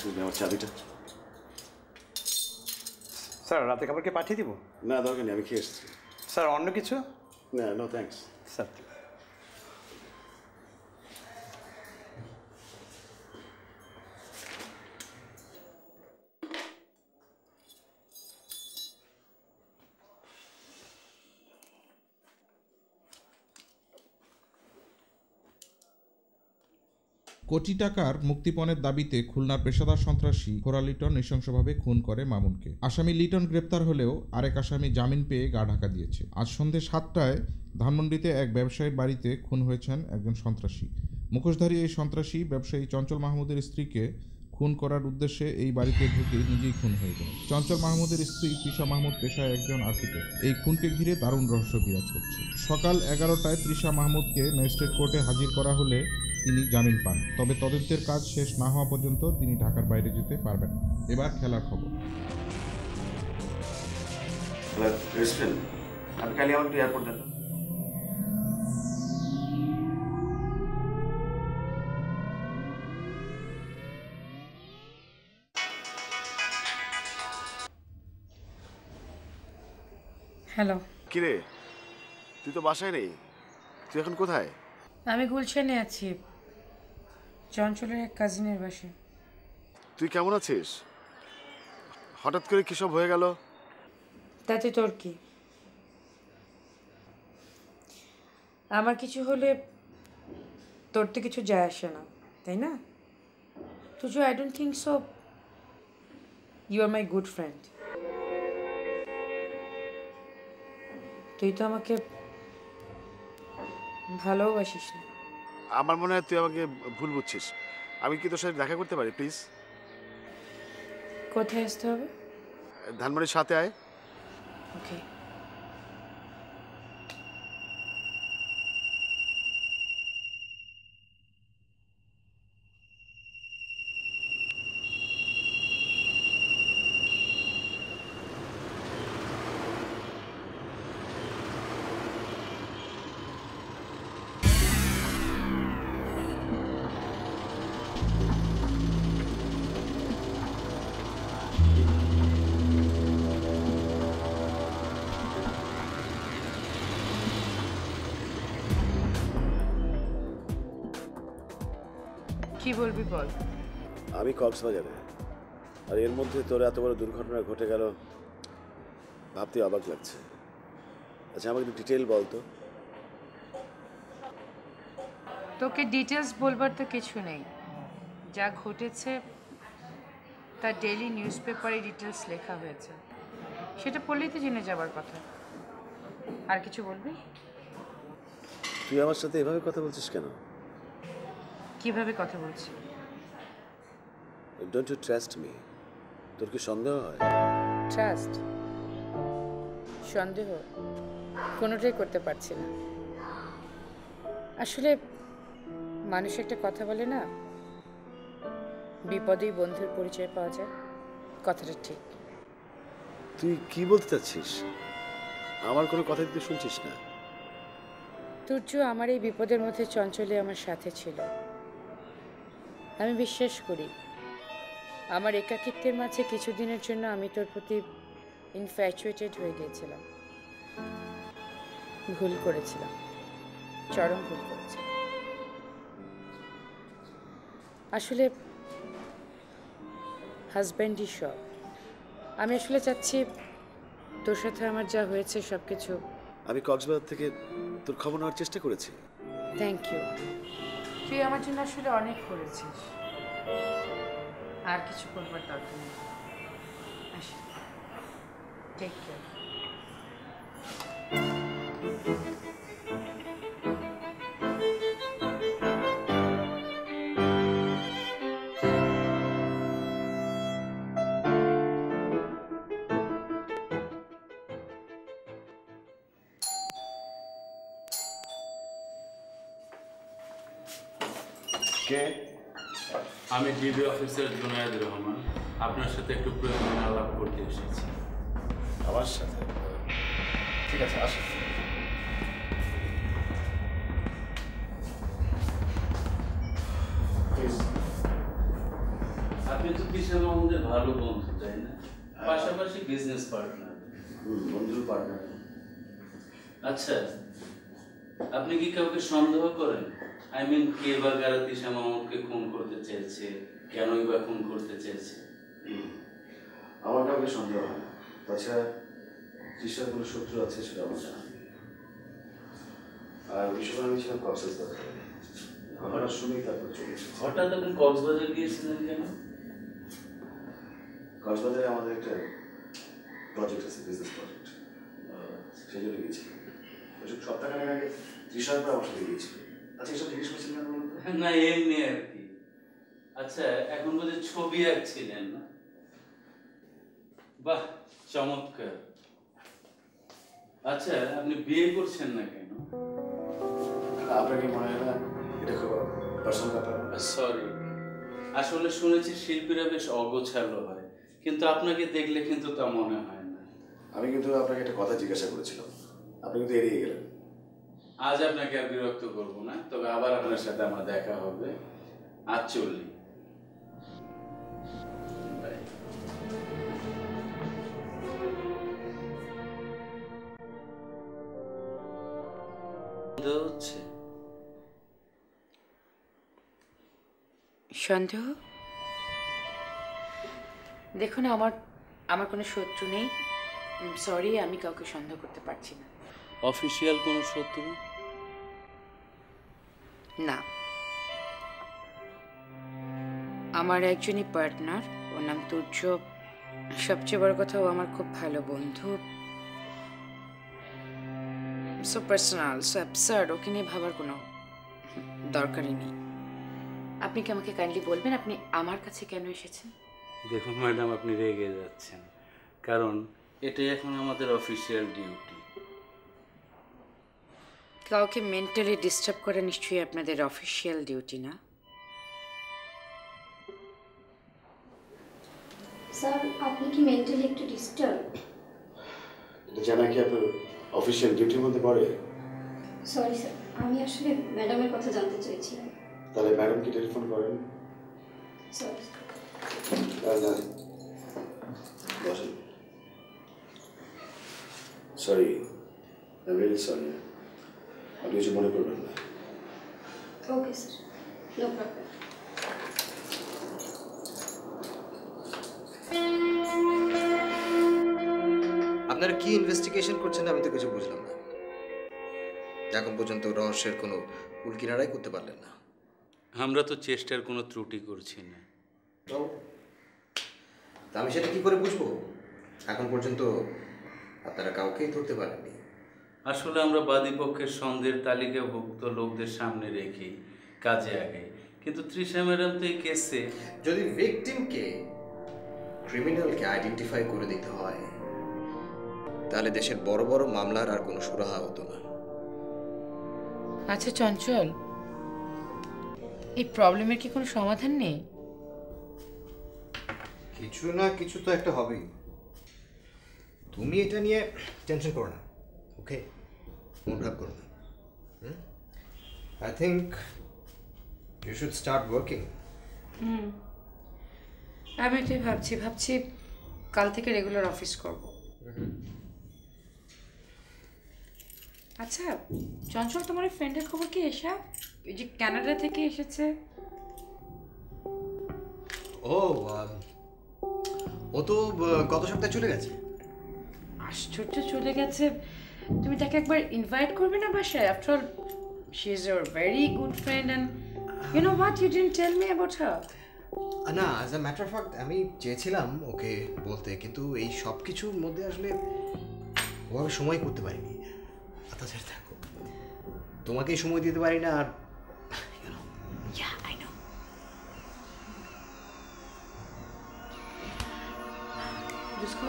এক্সকিউজ আমার চাবিটা। স্যার রাতে খাবার কি পাঠিয়ে দিব? না দরকার নেই আমি খেয়ে এসেছি। স্যার অন্য কিছু? না নো থ্যাংকস স্যার কোটি টাকার মুক্তিপণের দাবিতে খুলনার পেশাদার সন্ত্রাসী খোরা লিটন নৃশংসভাবে খুন করে মামুনকে। আসামি লিটন গ্রেপ্তার হলেও আরেক আসামি জামিন পেয়ে গা ঢাকা দিয়েছে। আজ সন্ধে সাতটায় ধানমন্ডিতে এক ব্যবসায়ীর বাড়িতে খুন হয়েছেন একজন সন্ত্রাসী। মুখোশধারী এই সন্ত্রাসী ব্যবসায়ী চঞ্চল মাহমুদের স্ত্রীকে খুন করার উদ্দেশ্যে এই বাড়িতে ঢুকে নিজেই খুন হয়ে যায় চঞ্চল মাহমুদের স্ত্রী তৃষা মাহমুদ পেশায় একজন আর্কিটেক্ট। এই খুনকে ঘিরে দারুণ রহস্য বিরাজ করছে। সকাল এগারোটায় তৃষা মাহমুদকে ম্যাজিস্ট্রেট কোর্টে হাজির করা হলে তিনি জামিন পান। তবে তদন্তের কাজ শেষ না হওয়া পর্যন্ত তিনি ঢাকার বাইরে যেতে পারবেন না। এবার খেলার খবর। আপনি কালি আমাকে এয়ারপোর্ট দেন হ্যালো কিরে? তুই তো বাসায় নেই। তুই এখন কোথায়? আমি গুলশানে আছি। চঞ্চলের এক কাজিনের বাসায়। তুই কেমন আছিস? হঠাৎ করে কি সব হয়ে গেল? তাতে তোর কি? আমার কিছু হলে তোর তো কিছু যায় আসে না তাই না? তুজো I don't think so you are my good friend তুই তো আমাকে ভালোবাসিস না। আমার মনে হয় তুই আমাকে ভুল বুঝছিস। আমি কি তোর সাথে দেখা করতে পারি প্লিজ কোথায় আসতে হবে? ধানবাড়ির সাথে আয়। ওকে কি বলবি বল? আমি কক্সবাজারে। আর এর মধ্যে তোর এত বড় দুর্ঘটনা ঘটে গেল ভাবতে অবাক লাগছে। আচ্ছা আমাকে একটু ডিটেল বল তো। তোকে ডিটেলস বলবার তো কিছু নেই। যা ঘটেছে তা ডেলি নিউজ পেপারে ডিটেলস লেখা হয়েছে। সেটা পড়লেই তো জেনে যাবার কথা। আর কিছু বলবি? তুই আমার সাথে এভাবে কথা বলছিস কেন? কীভাবে কথা বলছি? ডোন্ট ইউ ট্রাস্ট মি তোর কি সন্দেহ হয়? ট্রাস্ট সন্দেহ? কোনোটাই করতে পারছি না। আসলে মানুষ একটা কথা বলে না বিপদেই বন্ধুর পরিচয় পাওয়া যায়। কথাটা ঠিক। তুই কি বলতে চাচ্ছিস? আমার কোনো কথা তুই শুনছিস না। তুর্য আমার এই বিপদের মধ্যে চঞ্চলে আমার সাথে ছিল। আমি বিশ্বাস করি। আমার একাকিত্বের মাঝে কিছুদিনের জন্য আমি তোর প্রতি ইনফ্যাচুয়েটেড হয়ে গিয়েছিলাম। ভুল করেছিলাম। চরম ভুল করেছিলাম। আসলে হাজব্যান্ডই সব আমি আসলে চাচ্ছি তোর সাথে আমার যা হয়েছে সব কিছু আমি কক্সবাজার থেকে তোর খবর নেওয়ার চেষ্টা করেছি। থ্যাংক ইউ তুই আমার জন্য আসলে অনেক করেছিস। আর কিছু করবার দরকার নেই। আসি। Take care DB officer Junayed Rahman আপনার সাথে একটু প্রয়োজন আলাপ করতে এসেছি। আমার সাথে? ঠিক আছে আসো। আপনি তো তৃষাম আমাদের ভালো বন্ধু তাই না? পাশাপাশি বিজনেস পার্টনার বন্ধুর পার্টনার আচ্ছা আপনি কি কাউকে সন্দেহ করেন? আই মিন কে বা কারা তৃষা মামুনকে খুন করতে চেয়েছে? কেনই বা খুন করতে চেয়েছে? আমার কাউকে সন্দেহ হয় না। তাছাড়া তৃষার কোনো শত্রু আছে সেটা আমার জানা আর বিশেষ করে আমি ছিলাম কক্সেস বাজারে শুনেই তারপর চলে এসেছি। হঠাৎ আপনি কক্সবাজার গিয়েছিলেন কেন? কক্সবাজারে আমাদের একটা প্রজেক্ট আছে বিজনেস প্রজেক্ট সেই জন্য গিয়েছিলাম ওইসব সপ্তাহখানেক আগে তৃষার পর আমার সাথে গিয়েছিল। আচ্ছা এসব জিজ্ঞেস করছিলেন? না এমনি আর আচ্ছা এখন বোধহয় ছবি আঁকছিলেন। না বাহ চমৎকার। আচ্ছা আপনি বিয়ে করছেন না কেন? আপনার কি মনে হয় না এটা খুব পার্সোনাল ব্যাপার? সরি আসলে শুনেছি শিল্পীরা বেশ অগোছালো হয় কিন্তু আপনাকে দেখলে কিন্তু তা মনে হয় না। আমি কিন্তু আপনাকে একটা কথা জিজ্ঞাসা করেছিলাম। আপনি কিন্তু এড়িয়ে গেলেন। আজ আপনাকে আর বিরক্ত করব না তবে আবার আপনার সাথে আমার দেখা হবে। আজ চললি হচ্ছে। সন্দেহ দেখুন আমার আমার কোনো শত্রু নেই। সরি আমি কাউকে সন্দেহ করতে পারছি না। অফিসিয়াল কোনো শত্রু? না। আমার একজনই পার্টনার ওর নাম তুর্য। সবচেয়ে বড় কথা ও আমার খুব ভালো বন্ধু। সো পার্সোনাল সো অ্যাবসার্ড ওকে নিয়ে ভাবার কোনো দরকারই নেই। আপনি কি আমাকে কাইন্ডলি বলবেন আপনি আমার কাছে কেন এসেছেন? দেখুন ম্যাডাম আপনি রেগে যাচ্ছেন। কারণ এটাই এখন আমাদের অফিসিয়াল ডিউটি কাউকে মেন্টালি ডিস্টার্ব করা নিশ্চয়ই আপনাদের অফিসিয়াল ডিউটি না। স্যার আপনি কি মেন্টালি একটু ডিস্টার্ব জানা কি আপনার অফিসিয়াল ডিউটির মধ্যে পড়ে? সরি স্যার আমি আসলে ম্যাডামের কথা জানতে চাইছিলাম। তাহলে ম্যাডাম কি টেলিফোন করেন? Sorry sorry I really sorry আপনি কিছু মনে করবেন না। ওকে স্যার নো প্রবলেম কি ইনভেস্টিগেশন করছেন আমি তো কিছু বুঝলাম না। এখন পর্যন্ত রহস্যের কোনো কুল কিনারাই করতে পারলেন না। আমরা তো চেষ্টার কোনো ত্রুটি করছি না। আমি সেটা কি করে বুঝব? এখন পর্যন্ত আপনারা কাউকেই ধরতে পারেননি। আসলে আমরা বাদী পক্ষের সন্দেহের তালিকাভুক্ত লোকদের সামনে রেখে কাজে আগে। কিন্তু তৃষা ম্যাডাম তো এই কেসে যদি ভিকটিমকে ক্রিমিনালকে আইডেন্টিফাই করে দিতে হয় তাহলে দেশের বড় বড় মামলার আর কোনো সুরাহা হতো না। আচ্ছা চঞ্চল এই প্রবলেমের কি কোনো সমাধান নেই? কিছু না কিছু তো একটা হবেই। তুমি এটা নিয়ে টেনশন করো না ওকে মন খারাপ করো না I think you should start working hmm. আমি এটাই ভাবছি ভাবছি কাল থেকে রেগুলার অফিস করব। আচ্ছা চঞ্চল তোমার ফ্রেন্ডের খবর কি এসা? ওই যে কানাডা থেকে এসেছে। ও ও তো গত সপ্তাহে চলে গেছে। আশ্চর্য চলে গেছে। তুমি তাকে একবার ইনভাইট করবে না বাসায়? After all she is your very good friend and you know what you didn't tell me about her না অ্যাজ আ ম্যাটার ফ্যাক্ট আমি চেয়েছিলাম ওকে বলতে কিন্তু এই সব কিছুর মধ্যে আসলে ওভাবে সময় করতে পারিনি। আর তাছাড়া থাকো তোমাকেই সময় দিতে পারি না আর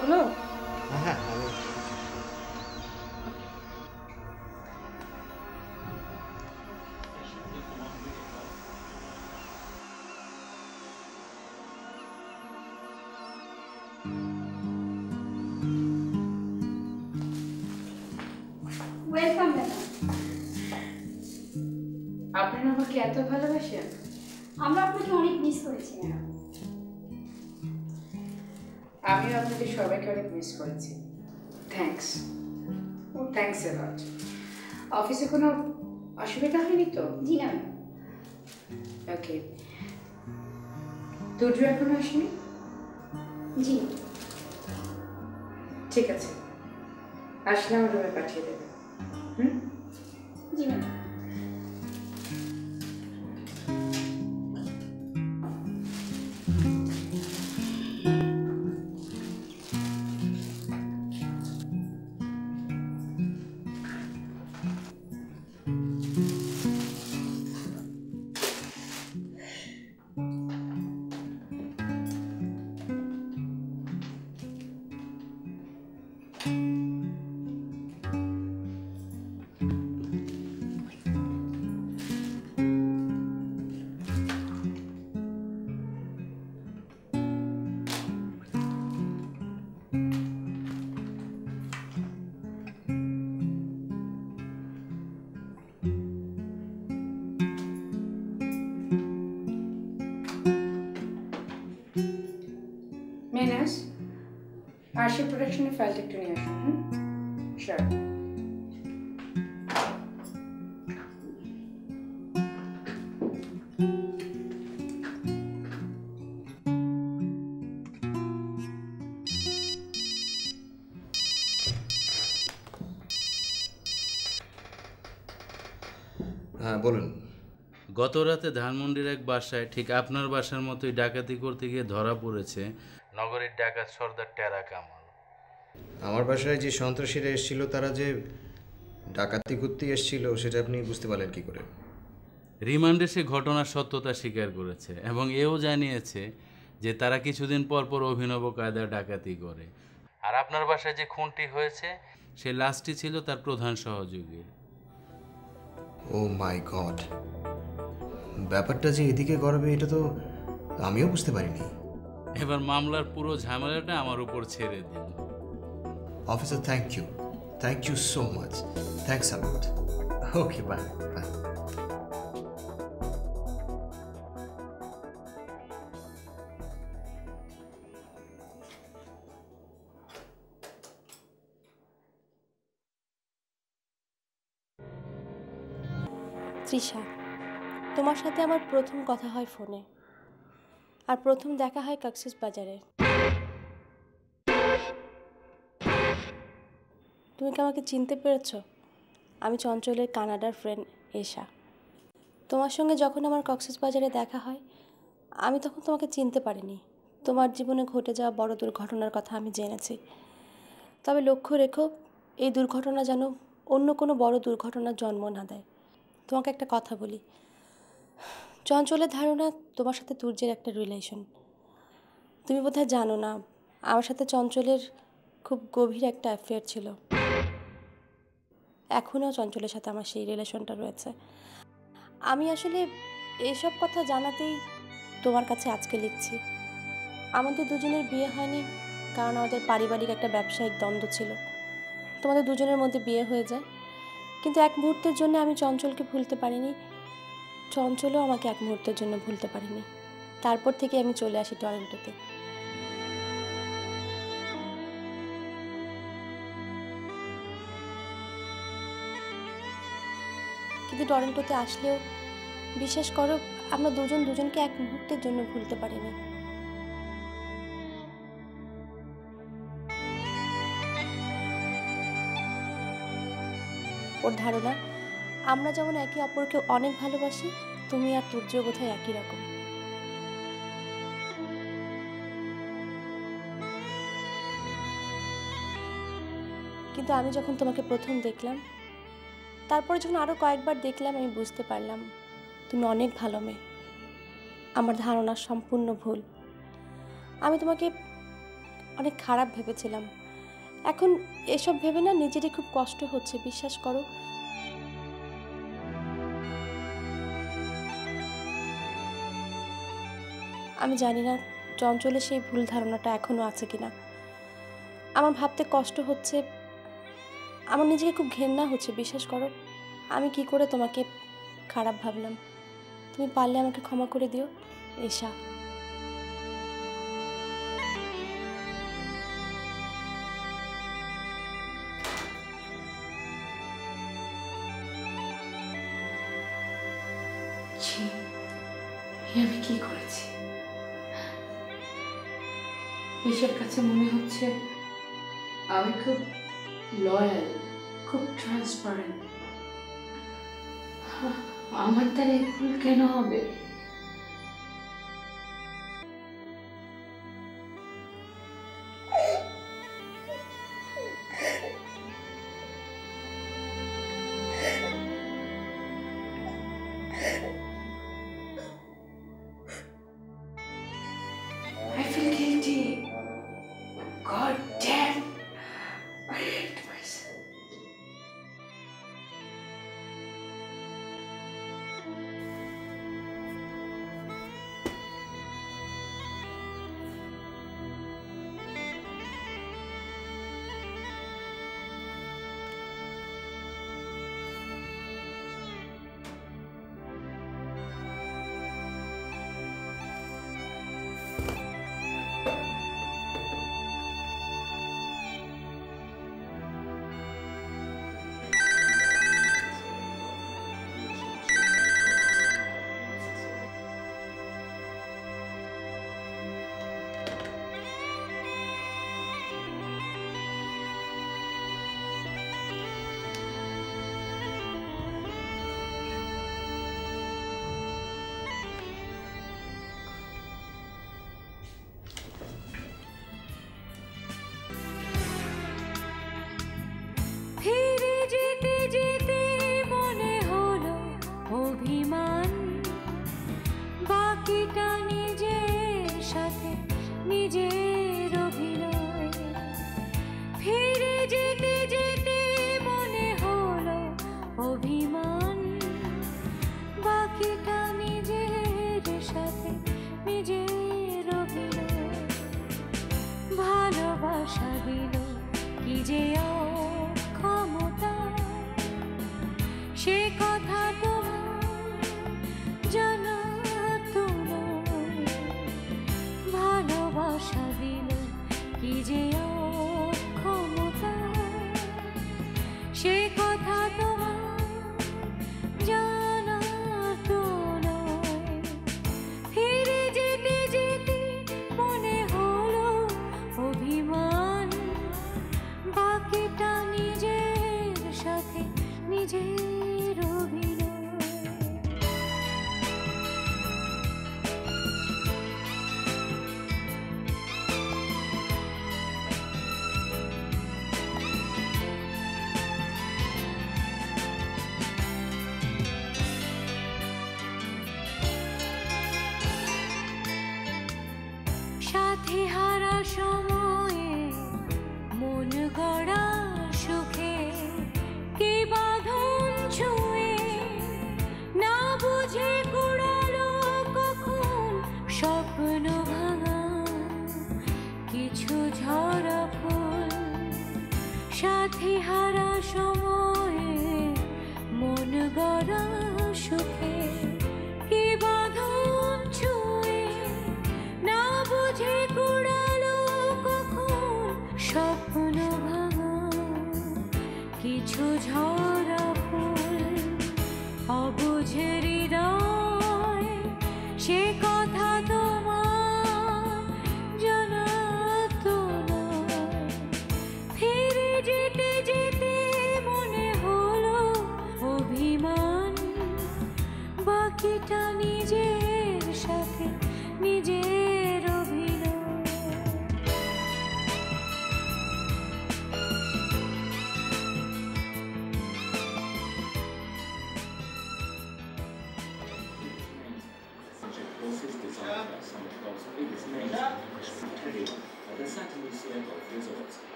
হলো হ্যাঁ আপনারা আমাকে এত ভালোবাসেন? আমরা আপনাকে অনেক মিস করেছি আমিও আপনাদের সবাইকে অনেক মিস করেছি। Thanks oh thanks a lot অফিসে কোনো অসুবিধা হয়নি তো? জি না ওকে দুটো এখনও আসেনি? জি। ঠিক আছে। আসলে আমার রুমে পাঠিয়ে দেবে হুম জি গত রাতে ধানমন্ডির এক বাসায় ঠিক আপনার বাসার মতোই ডাকাতি করতে গিয়ে ধরা পড়েছে নগরীর ডাকাত সর্দার টেরা কামাল। আমার বাসায় যে সন্ত্রাসীরা এসেছিল তারা যে ডাকাতি করতে এসেছিল সেটা আপনি বুঝতে পারলেন কি করে? রিমান্ডে সে ঘটনার সত্যতা স্বীকার করেছে এবং এও জানিয়েছে যে তারা কিছুদিন পর পর অভিনব কায়দায় ডাকাতি করে। আর আপনার বাসায় যে খুনটি হয়েছে সে লাশটি ছিল তার প্রধান সহযোগী ও মাই গড ব্যাপারটা যে এদিকে গড়াবে এটা তো আমিও বুঝতে পারিনি। এবার মামলার পুরো ঝামেলাটা আমার উপর ছেড়ে দিন। Officer thank you thank you so much thanks a lot okay bye bye Trisha. তোমার সাথে আমার প্রথম কথা হয় ফোনে। আর প্রথম দেখা হয় কাকসিস বাজারে। তুমি কি আমাকে চিনতে পেরেছ? আমি চঞ্চলের কানাডার ফ্রেন্ড এশা। তোমার সঙ্গে যখন আমার কক্সেস বাজারে দেখা হয়, আমি তখন তোমাকে চিনতে পারিনি। তোমার জীবনে ঘটে যাওয়া বড় দুর্ঘটনার কথা আমি জেনেছি। তবে লক্ষ্য রেখো, এই দুর্ঘটনা যেন অন্য কোনো বড় দুর্ঘটনার জন্ম না দেয়। তোমাকে একটা কথা বলি। চঞ্চলের ধারণা তোমার সাথে তুর্যের একটা রিলেশন তুমি বোধহয় জানো না, আমার সাথে চঞ্চলের খুব গভীর একটা অ্যাফেয়ার ছিল। এখনও চঞ্চলের সাথে আমার সেই রিলেশনটা রয়েছে। আমি আসলে এসব কথা জানাতেই তোমার কাছে আজকে লিখছি। আমাদের দুজনের বিয়ে হয়নি কারণ আমাদের পারিবারিক একটা ব্যবসায়িক দ্বন্দ্ব ছিল। তোমাদের দুজনের মধ্যে বিয়ে হয়ে যায়। কিন্তু এক মুহূর্তের জন্য আমি চঞ্চলকে ভুলতে পারিনি। চঞ্চলও আমাকে এক মুহূর্তের জন্য ভুলতে পারিনি। তারপর থেকে আমি চলে আসি টরেন্টোতে। কিন্তু টরেন্টোতে আসলেও, বিশ্বাস করো, আমরা দুজন দুজনকে এক মুহূর্তের জন্য ভুলতে পারিনি। ওর ধারণা আমরা যেমন একে অপরকে অনেক ভালোবাসি, তুমি আর তুর্য বোধহয় একই রকম। কিন্তু আমি যখন তোমাকে প্রথম দেখলাম, তারপরে যখন আরও কয়েকবার দেখলাম, আমি বুঝতে পারলাম, তুমি অনেক ভালো মেয়ে। আমার ধারণা সম্পূর্ণ ভুল। আমি তোমাকে অনেক খারাপ ভেবেছিলাম। এখন এসব ভেবে না নিজেরই খুব কষ্ট হচ্ছে, বিশ্বাস করো। আমি জানি না, চঞ্চলে সেই ভুল ধারণাটা এখনও আছে কি না আমার ভাবতে কষ্ট হচ্ছে, আমার নিজেকে খুব ঘেন্না হচ্ছে, বিশ্বাস করো। আমি কি করে তোমাকে খারাপ ভাবলাম? তুমি পারলে আমাকে ক্ষমা করে দিও এশা পুলিশের কাছে মনে হচ্ছে আমি খুব লয়াল খুব ট্রান্সপারেন্ট আমার দ্বারা ভুল কেন হবে?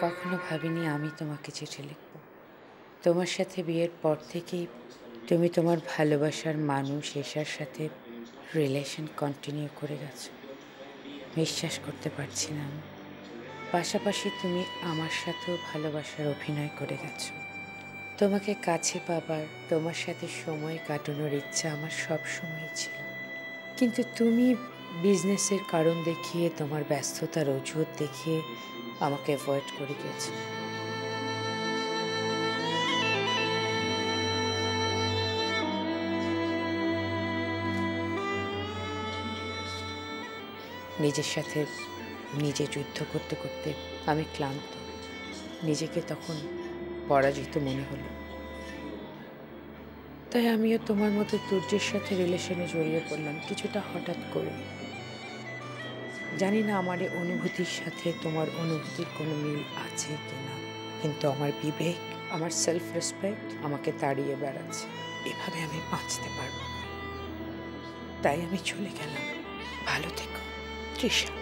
কখনো ভাবিনি আমি তোমাকে চিঠি লিখব। তোমার সাথে বিয়ের পর থেকেই তুমি তোমার ভালোবাসার মানুষ এসার সাথে রিলেশন কন্টিনিউ করে গেছো বিশ্বাস করতে পারছি না আমি। পাশাপাশি তুমি আমার সাথেও ভালোবাসার অভিনয় করে গেছো। তোমাকে কাছে পাবার, তোমার সাথে সময় কাটানোর ইচ্ছা আমার সব সময় ছিল। কিন্তু তুমি বিজনেসের কারণ দেখিয়ে, তোমার ব্যস্ততার অজুহাত দেখিয়ে আমাকে অ্যাভয়েড করে গেছো। নিজের সাথে নিজে যুদ্ধ করতে করতে আমি ক্লান্ত। নিজেকে তখন পরাজিত মনে হলো। তাই আমিও তোমার মতো তুর্যের সাথে রিলেশনে জড়িয়ে পড়লাম কিছুটা হঠাৎ করে। জানি না আমার এই অনুভূতির সাথে তোমার অনুভূতির কোনো মিল আছে কি না কিন্তু আমার বিবেক, আমার সেলফ রেসপেক্ট আমাকে তাড়িয়ে বেড়াচ্ছে। এভাবে আমি বাঁচতে পারব তাই আমি চলে গেলাম। ভালো থেকো, তৃষা।